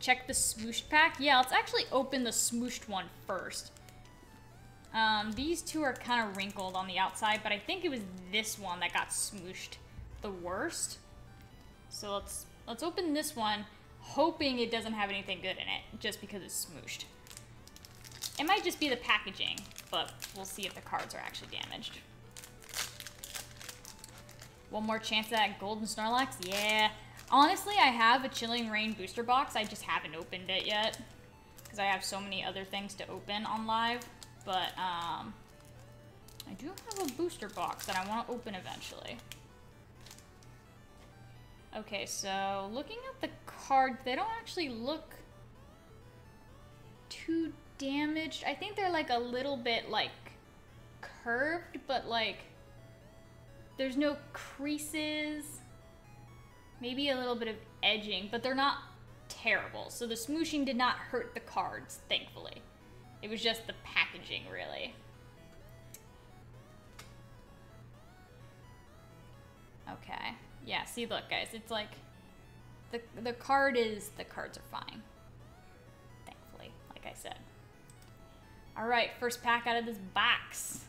A: Check the smooshed pack. Yeah, let's actually open the smooshed one first. Um, these two are kind of wrinkled on the outside, but I think it was this one that got smooshed the worst. So let's let's open this one, hoping it doesn't have anything good in it, just because it's smooshed. It might just be the packaging, but we'll see if the cards are actually damaged. One more chance at golden Snorlax? Yeah. Honestly, I have a Chilling Reign booster box. I just haven't opened it yet. Because I have so many other things to open on live. But, um... I do have a booster box that I want to open eventually. Okay, so looking at the cards, they don't actually look too damaged. I think they're like a little bit like curved, but like there's no creases. Maybe a little bit of edging, but they're not terrible. So the smooshing did not hurt the cards, thankfully. It was just the packaging, really. Okay. Yeah, see, look, guys, it's like the the card is the cards are fine. Thankfully, like I said. All right, first pack out of this box.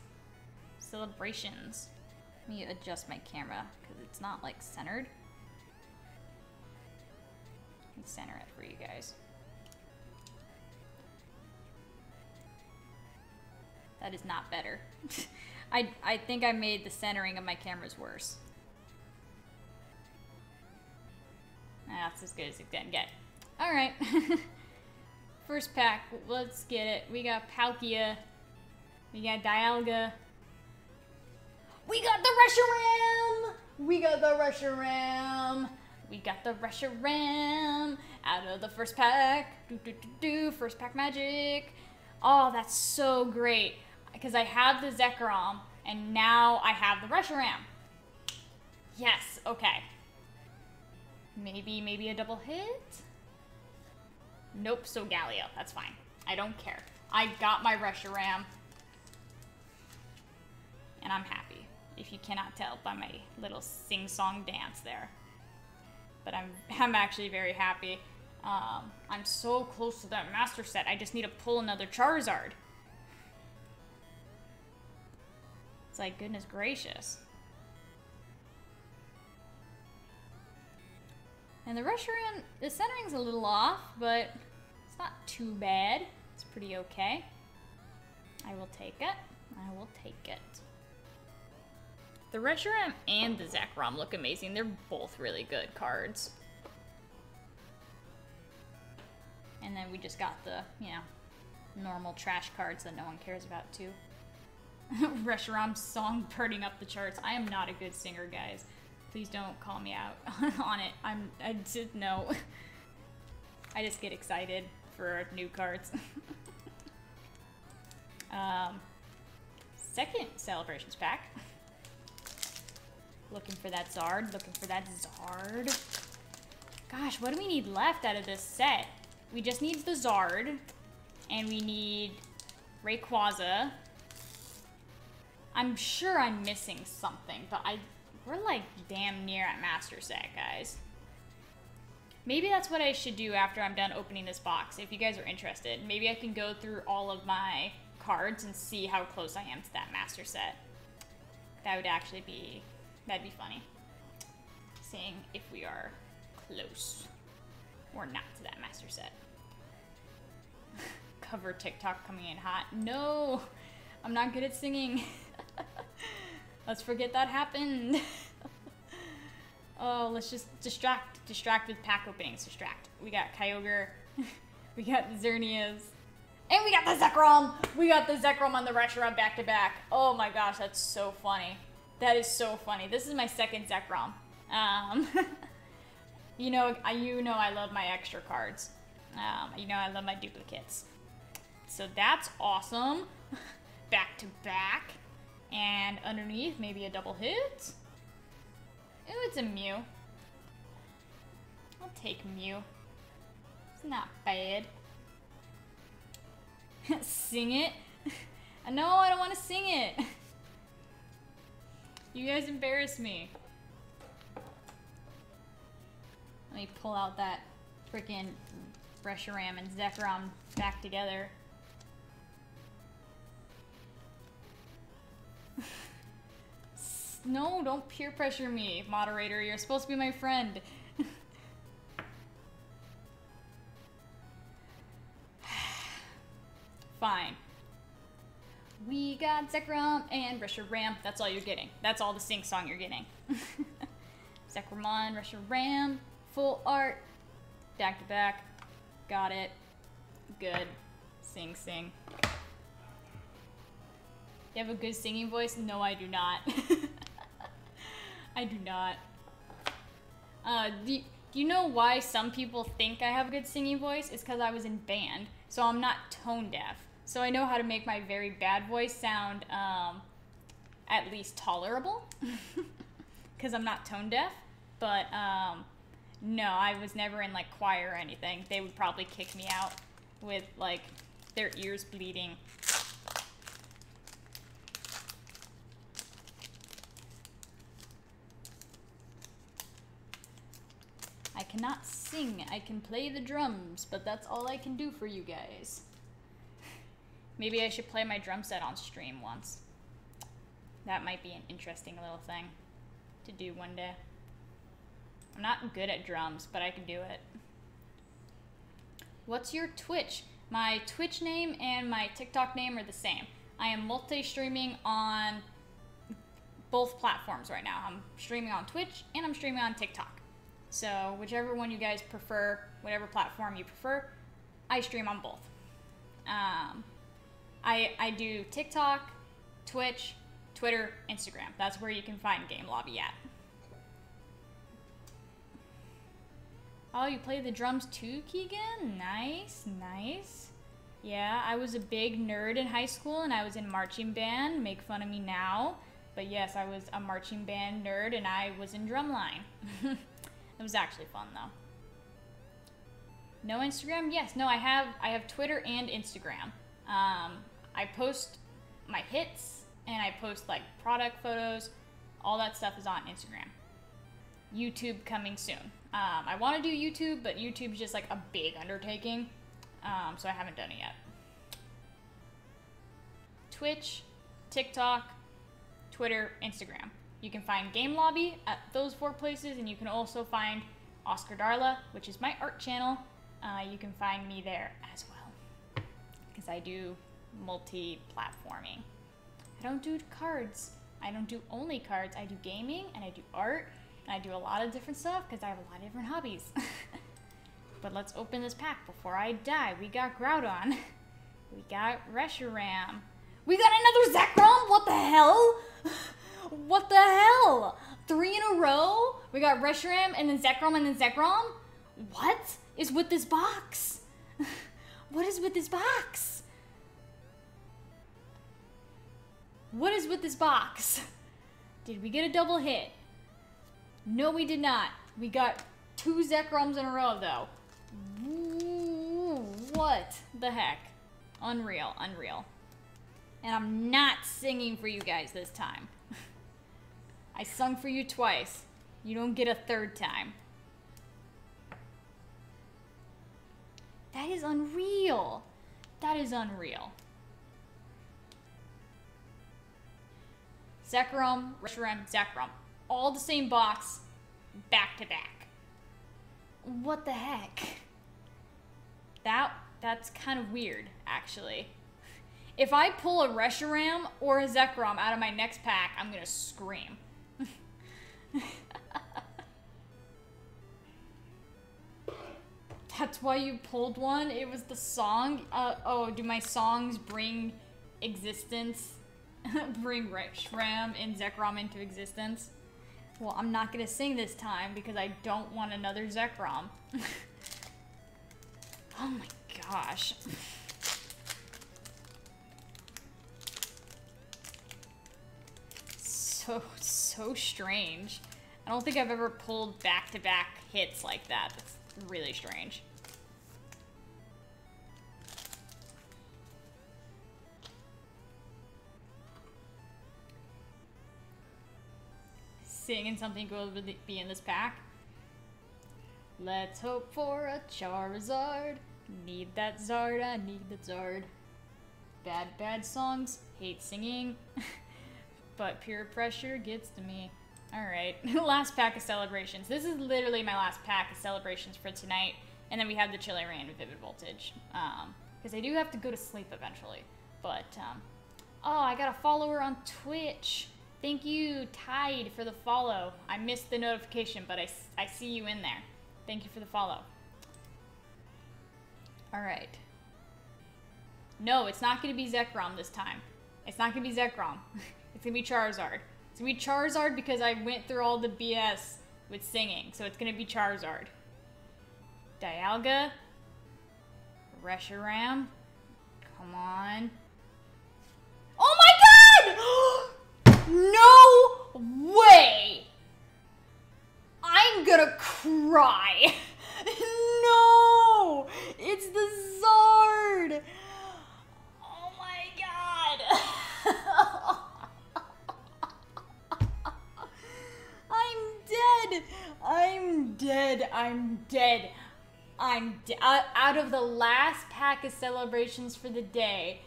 A: Celebrations. Let me adjust my camera because it's not like centered. Can center it for you guys. That is not better. I, I think I made the centering of my cameras worse. That's as good as it can get. Alright. First pack, let's get it. We got Palkia. We got Dialga. We got the Reshiram! We got the Reshiram! We got the Reshiram out of the first pack. Do, do, do, do. First pack magic. Oh, that's so great. Because I have the Zekrom, and now I have the Reshiram. Yes, okay. Maybe, maybe a double hit? Nope, so Galio. That's fine. I don't care. I got my Reshiram. And I'm happy if you cannot tell by my little sing-song dance there. But I'm, I'm actually very happy. Um, I'm so close to that master set. I just need to pull another Charizard. It's like, goodness gracious. And the Reshiram, the centering's a little off, but it's not too bad. It's pretty okay. I will take it. I will take it. The Reshiram and the Zekrom look amazing. They're both really good cards. And then we just got the, you know, normal trash cards that no one cares about too. Reshiram's song burning up the charts. I am not a good singer, guys. Please don't call me out on it. I'm, I just, no. I just get excited for new cards. um, second celebrations pack. Looking for that Zard, looking for that Zard. Gosh, what do we need left out of this set? We just need the Zard, and we need Rayquaza. I'm sure I'm missing something, but I we're like damn near at Master Set, guys. Maybe that's what I should do after I'm done opening this box, if you guys are interested. Maybe I can go through all of my cards and see how close I am to that Master Set. That would actually be, that'd be funny. Seeing if we are close or not to that Master Set. Cover TikTok coming in hot. No, I'm not good at singing. Let's forget that happened. oh, let's just distract, distract with pack openings. Distract. We got Kyogre. we got the Xerneas. And we got the Zekrom! We got the Zekrom on the Reshiram back to back. Oh my gosh, that's so funny. That is so funny. This is my second Zekrom. Um, you know, I, you know I love my extra cards. Um, you know I love my duplicates. So that's awesome. back to back. And underneath, maybe a double hit. Oh, it's a Mew. I'll take Mew. It's not bad. sing it? no, I don't want to sing it. You guys embarrass me. Let me pull out that freaking Reshiram and Zekrom back together. no, don't peer pressure me, moderator. You're supposed to be my friend. Fine. We got Zekrom and Reshiram. That's all you're getting. That's all the sing song you're getting. Zekramon, Reshiram, full art, back to back. Got it. Good. Sing, sing. You have a good singing voice? No, I do not. I do not. Uh, do, do you know why some people think I have a good singing voice? It's because I was in band, so I'm not tone deaf. So I know how to make my very bad voice sound um, at least tolerable, because I'm not tone deaf. But um, no, I was never in like choir or anything. They would probably kick me out with like their ears bleeding. I cannot sing. I can play the drums, but that's all I can do for you guys. Maybe I should play my drum set on stream once. That might be an interesting little thing to do one day. I'm not good at drums, but I can do it. What's your Twitch? My Twitch name and my TikTok name are the same. I am multi-streaming on both platforms right now. I'm streaming on Twitch and I'm streaming on TikTok. So whichever one you guys prefer, whatever platform you prefer, I stream on both. Um, I, I do TikTok, Twitch, Twitter, Instagram. That's where you can find Game Lobby at. Oh, you play the drums too, Keegan? Nice, nice. Yeah, I was a big nerd in high school and I was in marching band. Make fun of me now. But yes, I was a marching band nerd and I was in drumline. it was actually fun though. No Instagram? Yes, no, I have I have Twitter and Instagram. Um, I post my hits and I post like product photos. All that stuff is on Instagram. YouTube coming soon. Um, I want to do YouTube, but YouTube's just like a big undertaking, um, so I haven't done it yet. Twitch, TikTok, Twitter, Instagram. You can find Game Lobby at those four places, and you can also find Oscar Darla, which is my art channel. Uh, you can find me there as well, because I do multi-platforming. I don't do cards. I don't do only cards. I do gaming and I do art and I do a lot of different stuff because I have a lot of different hobbies. but let's open this pack before I die. We got Groudon. We got Reshiram. We got another Zekrom? What the hell? What the hell? Three in a row? We got Reshiram and then Zekrom and then Zekrom? What is with this box? What is with this box? What is with this box? Did we get a double hit? No, we did not. We got two Zekroms in a row, though. What the heck? Unreal, unreal. And I'm not singing for you guys this time. I sung for you twice. You don't get a third time. That is unreal. That is unreal. Zekrom, Reshiram, Zekrom. All the same box, back to back. What the heck? That that's kind of weird, actually. If I pull a Reshiram or a Zekrom out of my next pack, I'm gonna scream. That's why you pulled one? It was the song? Uh, oh, do my songs bring existence? bring Shram and Zekrom into existence? Well, I'm not gonna sing this time because I don't want another Zekrom. oh my gosh. So, so strange. I don't think I've ever pulled back-to-back -back hits like that. That's really strange. Singing something good would be in this pack. Let's hope for a Charizard. Need that Zard, I need that Zard. Bad, bad songs, hate singing. but peer pressure gets to me. Alright, last pack of celebrations. This is literally my last pack of celebrations for tonight. And then we have the Chilling Reign and Vivid Voltage. Because um, I do have to go to sleep eventually. But, um, oh, I got a follower on Twitch. Thank you, Tide, for the follow. I missed the notification, but I, I see you in there. Thank you for the follow. Alright. No, it's not going to be Zekrom this time. It's not going to be Zekrom. it's going to be Charizard. It's going to be Charizard because I went through all the BS with singing. So it's going to be Charizard. Dialga. Reshiram. Come on. Oh my god! No way! I'm gonna cry. no! It's the Zard! Oh my god! I'm dead! I'm dead. I'm dead. I'm de uh, out of the last pack of celebrations for the day.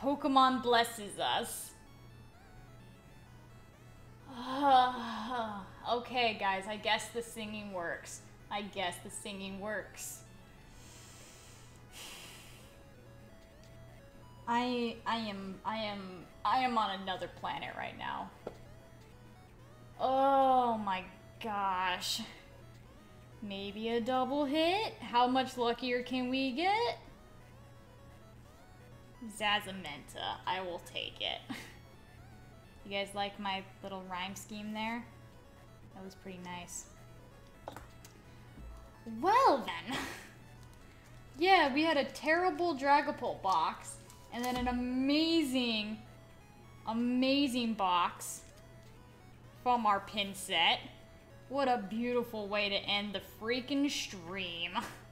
A: Pokemon blesses us. okay, guys, I guess the singing works. I guess the singing works. I I am I am I am on another planet right now. Oh my gosh. Maybe a double hit? How much luckier can we get? Zamazenta. I will take it. You guys like my little rhyme scheme there? That was pretty nice. Well then. yeah, we had a terrible Dragapult box. And then an amazing, amazing box from our pin set. What a beautiful way to end the freaking stream.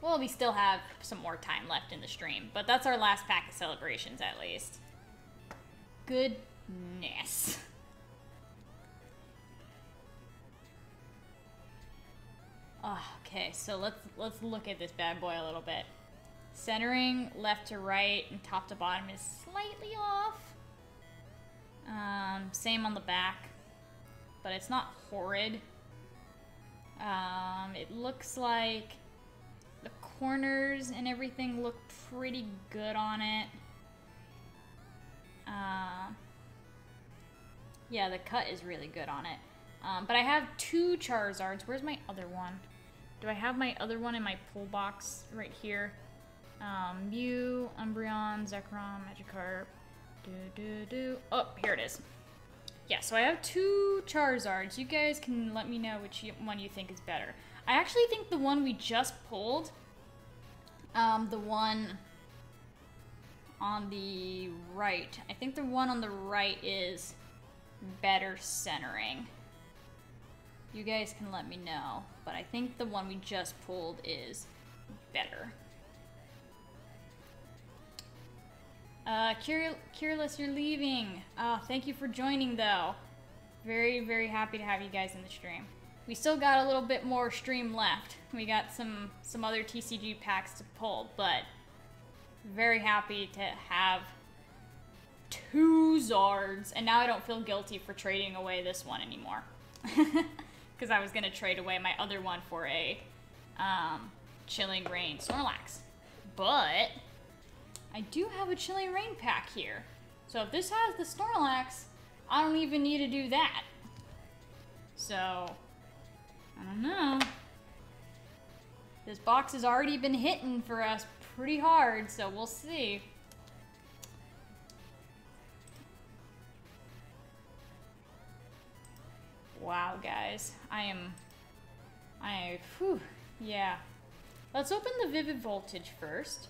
A: Well, we still have some more time left in the stream, but that's our last pack of celebrations at least. Goodness. Oh, okay, so let's let's look at this bad boy a little bit. Centering left to right and top to bottom is slightly off. Um, same on the back, but it's not horrid. Um, it looks like the corners and everything look pretty good on it. Uh, yeah, the cut is really good on it. Um, but I have two Charizards. Where's my other one? Do I have my other one in my pull box right here? Um, Mew, Umbreon, Zekrom, Magikarp. Do, do, do. Oh, here it is. Yeah, so I have two Charizards. You guys can let me know which one you think is better. I actually think the one we just pulled, um, the one on the right, I think the one on the right is better centering. You guys can let me know, but I think the one we just pulled is better. Uh, Cur you're leaving. Oh, thank you for joining, though. Very, very happy to have you guys in the stream. We still got a little bit more stream left. We got some some other TCG packs to pull, but very happy to have two Zards, and now I don't feel guilty for trading away this one anymore. Because I was going to trade away my other one for a um, Chilling Reign Snorlax. But I do have a Chilling Reign pack here. So if this has the Snorlax, I don't even need to do that. So, I don't know. This box has already been hitting for us pretty hard, so we'll see. Wow, guys. I am... I... Whew. Yeah. Let's open the Vivid Voltage first.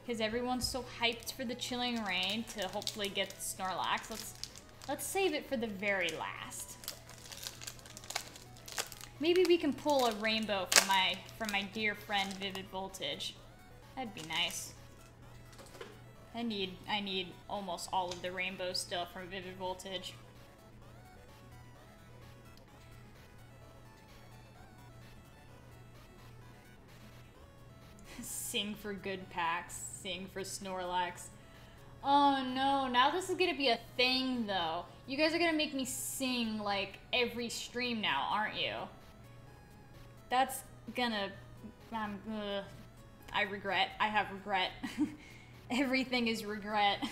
A: Because everyone's so hyped for the Chilling Reign to hopefully get Snorlax. Let's, let's save it for the very last. Maybe we can pull a rainbow from my, from my dear friend Vivid Voltage. That'd be nice. I need, I need almost all of the rainbow still from Vivid Voltage. Sing for good packs. Sing for Snorlax. Oh no, now this is gonna be a thing though. You guys are gonna make me sing like every stream now, aren't you? That's gonna. Um, uh, I regret. I have regret. Everything is regret.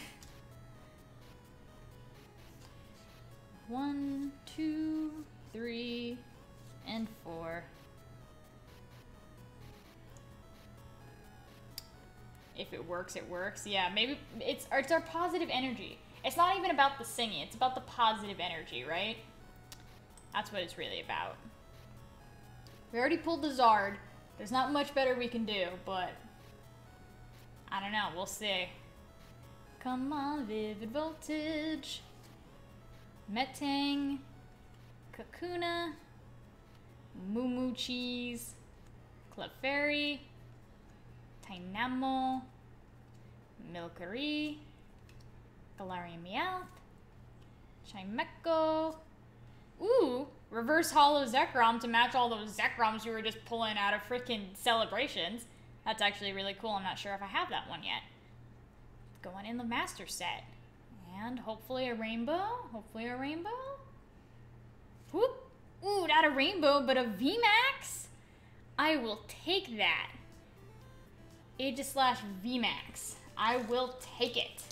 A: One, two, three, and four. if it works, it works. Yeah, maybe it's it's our positive energy. It's not even about the singing. It's about the positive energy, right? That's what it's really about. We already pulled the Zard. There's not much better we can do, but I don't know. We'll see. Come on, Vivid Voltage. Metang. Kakuna. Moomoo Cheese. Clefairy. Tynamo, Milcery, Galarian Meowth, Chimecho. Ooh, reverse holo Zekrom to match all those Zekroms you were just pulling out of freaking celebrations. That's actually really cool. I'm not sure if I have that one yet. Going in the master set. And hopefully a rainbow. Hopefully a rainbow. Whoop. Ooh, not a rainbow, but a VMAX? I will take that. Aegislash VMAX. I will take it.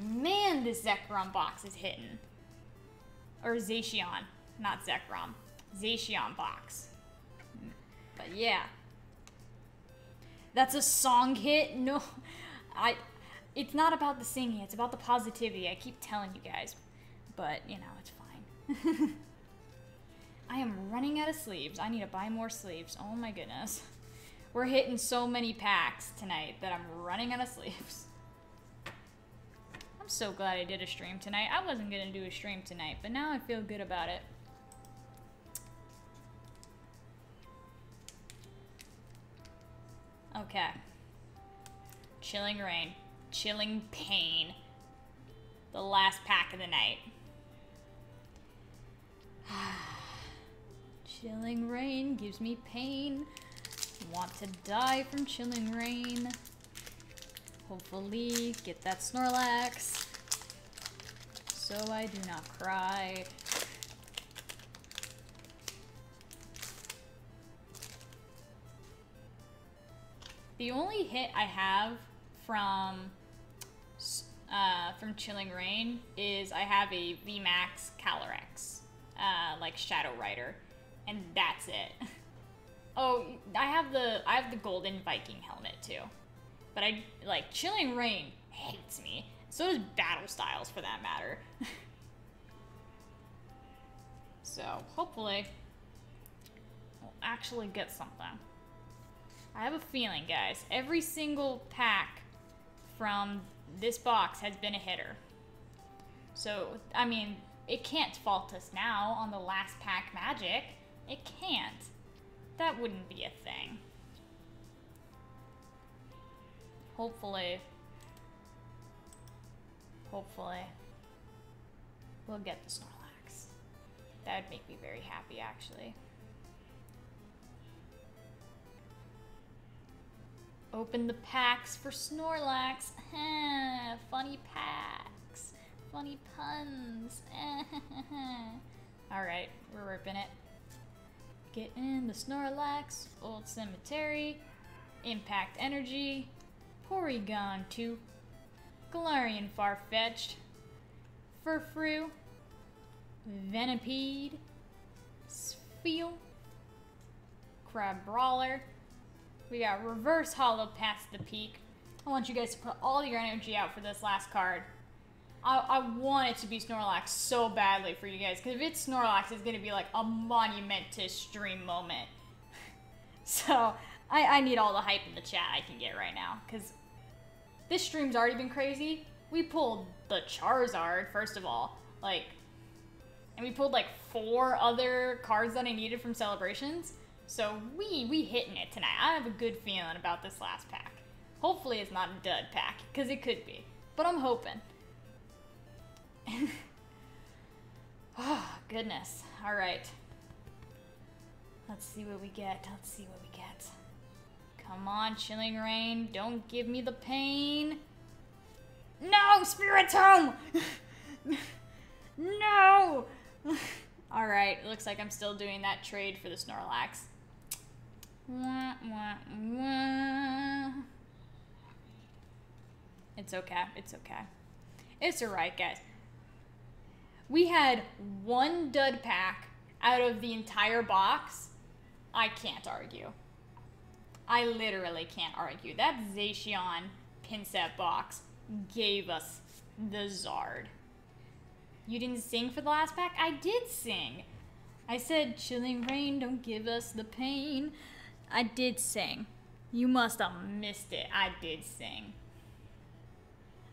A: Man, this Zekrom box is hitting. Or Zacian, not Zekrom. Zacian box. But yeah. That's a song hit? No. I it's not about the singing, it's about the positivity. I keep telling you guys. But, you know, it's fine. I am running out of sleeves. I need to buy more sleeves. Oh my goodness. We're hitting so many packs tonight that I'm running out of sleeves. I'm so glad I did a stream tonight. I wasn't going to do a stream tonight, but now I feel good about it. Okay. Chilling rain. Chilling Pain. The last pack of the night. Chilling rain gives me pain. Want to die from Chilling rain. Hopefully get that Snorlax. So I do not cry. The only hit I have from uh, from Chilling Reign is I have a VMAX Calyrex, uh, like Shadow Rider, and that's it. oh, I have the I have the Golden Viking helmet too, but I like Chilling Reign hates me. So does Battle Styles for that matter. so hopefully we'll actually get something. I have a feeling, guys. Every single pack from this box has been a hitter. So, I mean, it can't fault us now on the last pack magic. It can't. That wouldn't be a thing. Hopefully, hopefully, we'll get the Snorlax. That would make me very happy, actually. Open the packs for Snorlax. Eh, funny packs. Funny puns. Eh. Alright, we're ripping it. Get in the Snorlax, Old Cemetery, Impact Energy, Porygon 2, Galarian Farfetch'd, Furfrou, Venipede, Spheal, Crabrawler, we got reverse holo past the peak. I want you guys to put all your energy out for this last card. I, I want it to be Snorlax so badly for you guys, because if it's Snorlax, it's going to be like a monument to stream moment. so, I, I need all the hype in the chat I can get right now, because this stream's already been crazy. We pulled the Charizard, first of all, like, and we pulled like four other cards that I needed from Celebrations. So we we hitting it tonight. I have a good feeling about this last pack. Hopefully it's not a dud pack, because it could be. But I'm hoping. oh, goodness. Alright. Let's see what we get. Let's see what we get. Come on, Chilling Reign. Don't give me the pain. No! Spiritomb! no! Alright, looks like I'm still doing that trade for the Snorlax. Wah, wah, wah. It's okay. It's okay. It's alright, guys. We had one dud pack out of the entire box. I can't argue. I literally can't argue. That Zacian pin set box gave us the Zard. You didn't sing for the last pack? I did sing. I said, Chilling rain, don't give us the pain. I did sing. You must have missed it. I did sing.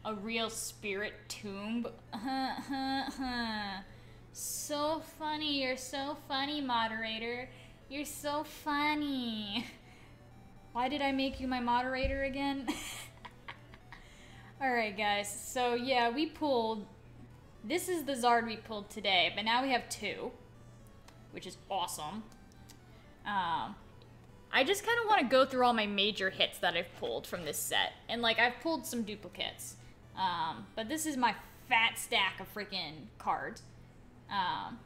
A: A real spirit tomb. so funny. You're so funny, moderator. You're so funny. Why did I make you my moderator again? Alright, guys. So, yeah, we pulled... This is the Zard we pulled today, but now we have two, which is awesome. Um, I just kind of want to go through all my major hits that I've pulled from this set. And, like, I've pulled some duplicates. Um, but this is my fat stack of freaking cards. Um,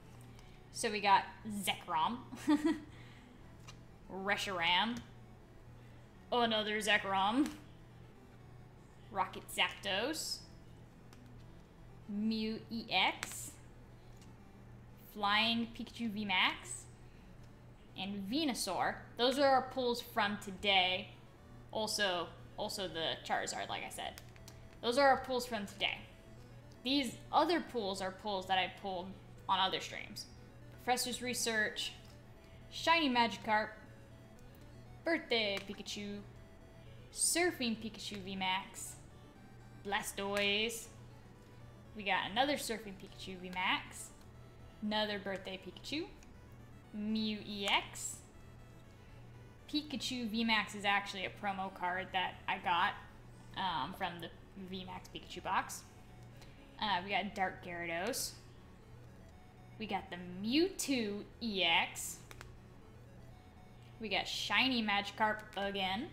A: so we got Zekrom. Reshiram. Another Zekrom. Rocket Zapdos. Mew EX. Flying Pikachu VMAX and Venusaur. Those are our pulls from today. Also, also the Charizard, like I said. Those are our pulls from today. These other pulls are pulls that I pulled on other streams. Professor's Research, Shiny Magikarp, Birthday Pikachu, Surfing Pikachu VMAX, Blastoise. We got another Surfing Pikachu VMAX, another Birthday Pikachu, Mew EX. Pikachu VMAX is actually a promo card that I got um, from the VMAX Pikachu box. Uh, we got Dark Gyarados. We got the Mewtwo EX. We got Shiny Magikarp again.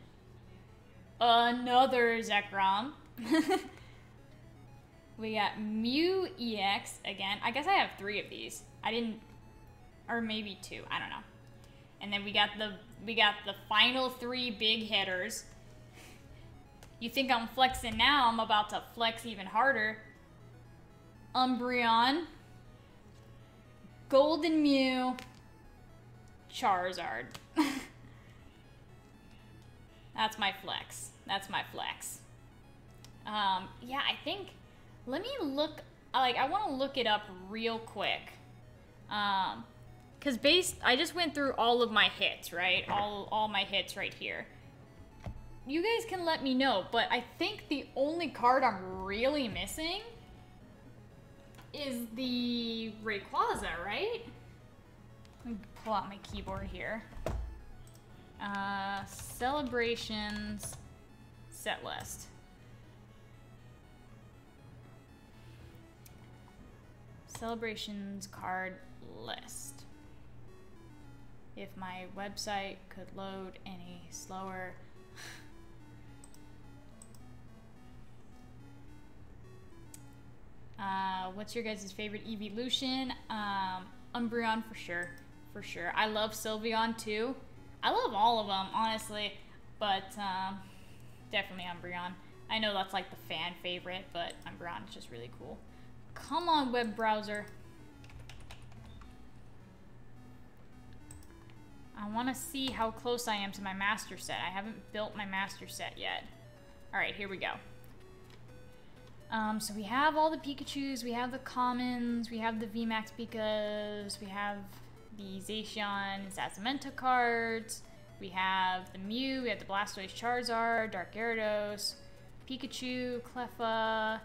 A: Another Zekrom. we got Mew EX again. I guess I have three of these. I didn't or maybe two. I don't know. And then we got the we got the final three big hitters. You think I'm flexing now? I'm about to flex even harder. Umbreon. Golden Mew. Charizard. That's my flex. That's my flex. Um, yeah, I think. Let me look. Like, I want to look it up real quick. Um, cause based, I just went through all of my hits, right? All all my hits right here. You guys can let me know, but I think the only card I'm really missing is the Rayquaza, right? Let me pull out my keyboard here. Uh, celebrations set list. Celebrations card list. If my website could load any slower. uh, what's your guys' favorite evolution? Um, Umbreon for sure. For sure. I love Sylveon too. I love all of them, honestly. But um, definitely Umbreon. I know that's like the fan favorite, but Umbreon is just really cool. Come on, web browser. I want to see how close I am to my master set. I haven't built my master set yet. Alright, here we go. Um, so we have all the Pikachus, we have the commons, we have the VMAX Pikas, we have the Zacian and Zamazenta cards, we have the Mew, we have the Blastoise Charizard, Dark Gyarados, Pikachu, Cleffa.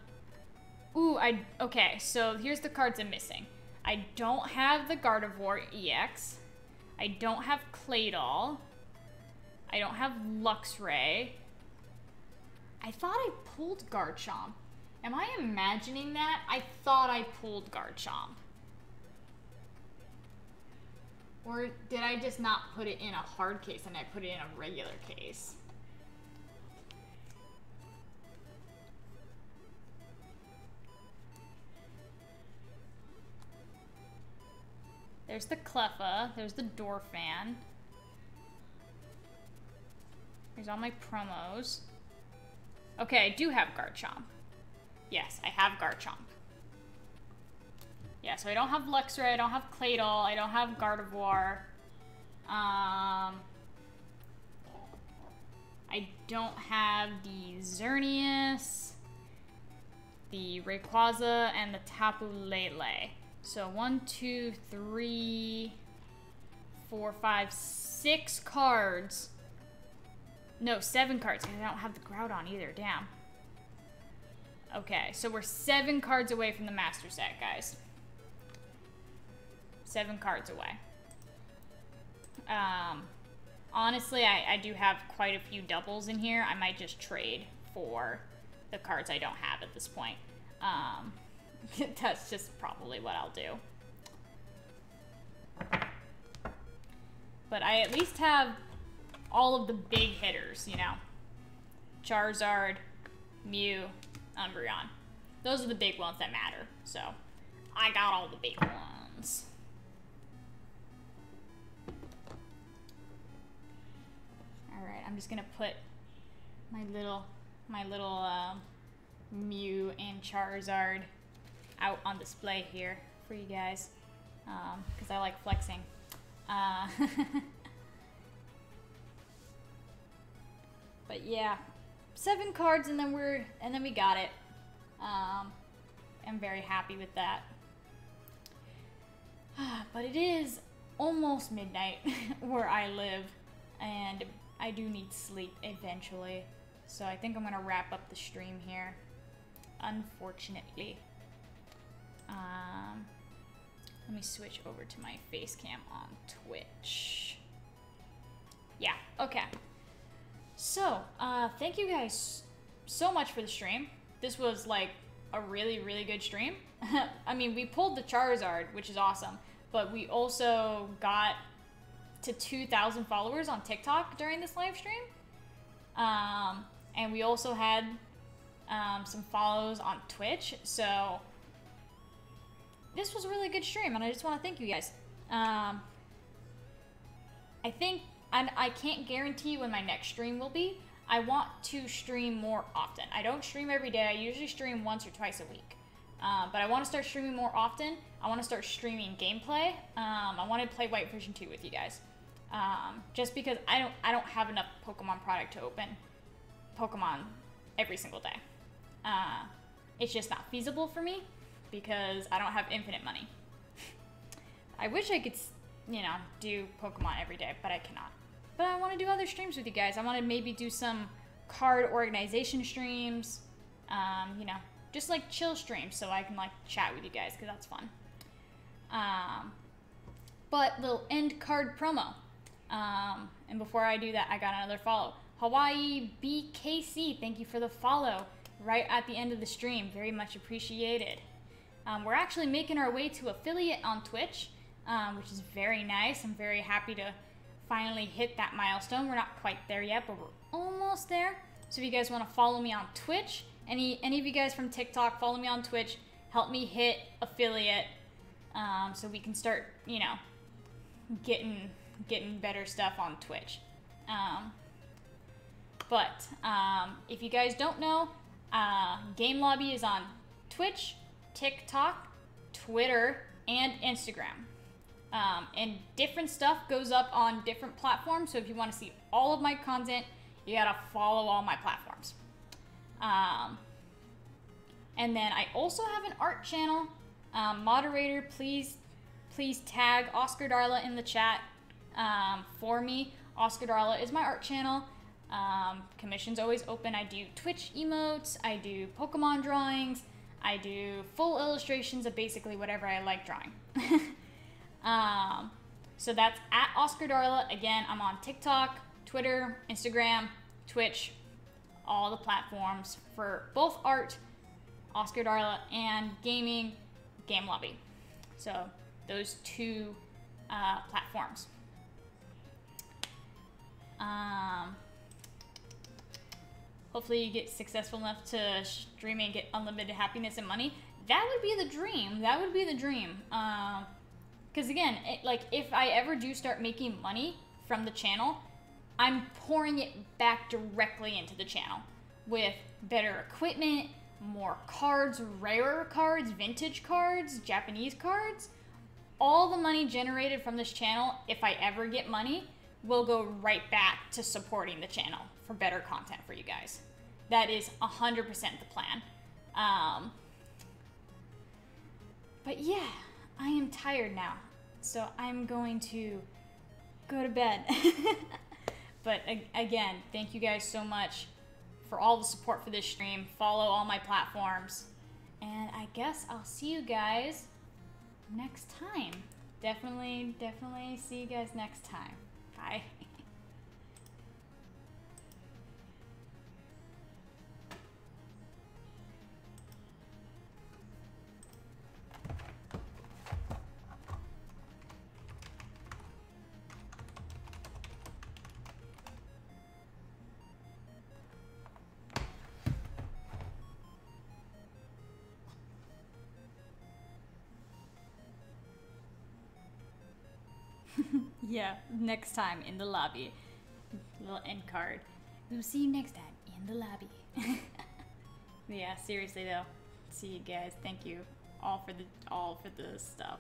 A: Ooh, I, okay, so here's the cards I'm missing. I don't have the Gardevoir EX. I don't have Claydol. I don't have Luxray. I thought I pulled Garchomp. Am I imagining that? I thought I pulled Garchomp. Or did I just not put it in a hard case and I put it in a regular case? There's the Cleffa. There's the Donphan. There's all my promos. Okay, I do have Garchomp. Yes, I have Garchomp. Yeah, so I don't have Luxray, I don't have Claydol, I don't have Gardevoir. Um, I don't have the Xerneas, the Rayquaza, and the Tapu Lele. So one, two, three, four, five, six cards. No, seven cards, I don't have the Groudon either, damn. Okay, so we're seven cards away from the Master Set, guys. Seven cards away. Um, honestly, I, I do have quite a few doubles in here. I might just trade for the cards I don't have at this point. Um, That's just probably what I'll do. But I at least have all of the big hitters, you know. Charizard, Mew, Umbreon. Those are the big ones that matter. So, I got all the big ones. Alright, I'm just gonna put my little, my little, uh, Mew and Charizard out on display here for you guys because um, I like flexing. Uh, but yeah, seven cards and then we're and then we got it. Um, I'm very happy with that. but it is almost midnight where I live and I do need sleep eventually. So I think I'm gonna wrap up the stream here. Unfortunately. Um, let me switch over to my face cam on Twitch. Yeah, okay. So, uh, thank you guys so much for the stream. This was like a really, really good stream. I mean, we pulled the Charizard, which is awesome, but we also got to 2,000 followers on TikTok during this live stream. Um, and we also had um, some follows on Twitch. So, this was a really good stream, and I just want to thank you guys. Um, I think, and I can't guarantee when my next stream will be. I want to stream more often. I don't stream every day. I usually stream once or twice a week. Um, but I want to start streaming more often. I want to start streaming gameplay. Um, I want to play White Version 2 with you guys. Um, just because I don't I don't have enough Pokemon product to open Pokemon every single day. Uh, it's just not feasible for me because I don't have infinite money. I wish I could, you know, do Pokemon every day, but I cannot. But I want to do other streams with you guys. I want to maybe do some card organization streams, um, you know, just like chill streams so I can like chat with you guys because that's fun. Um, but little end card promo. Um, and before I do that, I got another follow. Hawaii BKC, thank you for the follow right at the end of the stream. Very much appreciated. Um, we're actually making our way to affiliate on Twitch, um, which is very nice. I'm very happy to finally hit that milestone. We're not quite there yet, but we're almost there. So if you guys want to follow me on Twitch, any any of you guys from TikTok, follow me on Twitch. Help me hit affiliate, um, so we can start, you know, getting getting better stuff on Twitch. Um, but um, if you guys don't know, uh, Game Lobby is on Twitch, TikTok, Twitter, and Instagram. Um, and different stuff goes up on different platforms. So if you want to see all of my content, you gotta follow all my platforms. Um, and then I also have an art channel. Um, moderator, please, please tag Oscar Darla in the chat um, for me. Oscar Darla is my art channel. Um, commission's always open. I do Twitch emotes, I do Pokemon drawings, I do full illustrations of basically whatever I like drawing. um, so that's at Oscar Darla. Again, I'm on TikTok, Twitter, Instagram, Twitch, all the platforms for both art, Oscar Darla, and gaming, Game Lobby. So those two uh, platforms. Um, hopefully you get successful enough to stream and get unlimited happiness and money. That would be the dream. That would be the dream. Because um, again, it, like if I ever do start making money from the channel, I'm pouring it back directly into the channel with better equipment, more cards, rarer cards, vintage cards, Japanese cards. All the money generated from this channel, if I ever get money, will go right back to supporting the channel for better content for you guys. That is 100% the plan. Um, but yeah, I am tired now. So I'm going to go to bed. but again, thank you guys so much for all the support for this stream. Follow all my platforms. And I guess I'll see you guys next time. Definitely, definitely see you guys next time. Bye. Yeah, next time in the lobby. Little end card. We'll see you next time in the lobby. yeah, seriously though. See you guys. Thank you all for the all for the stuff.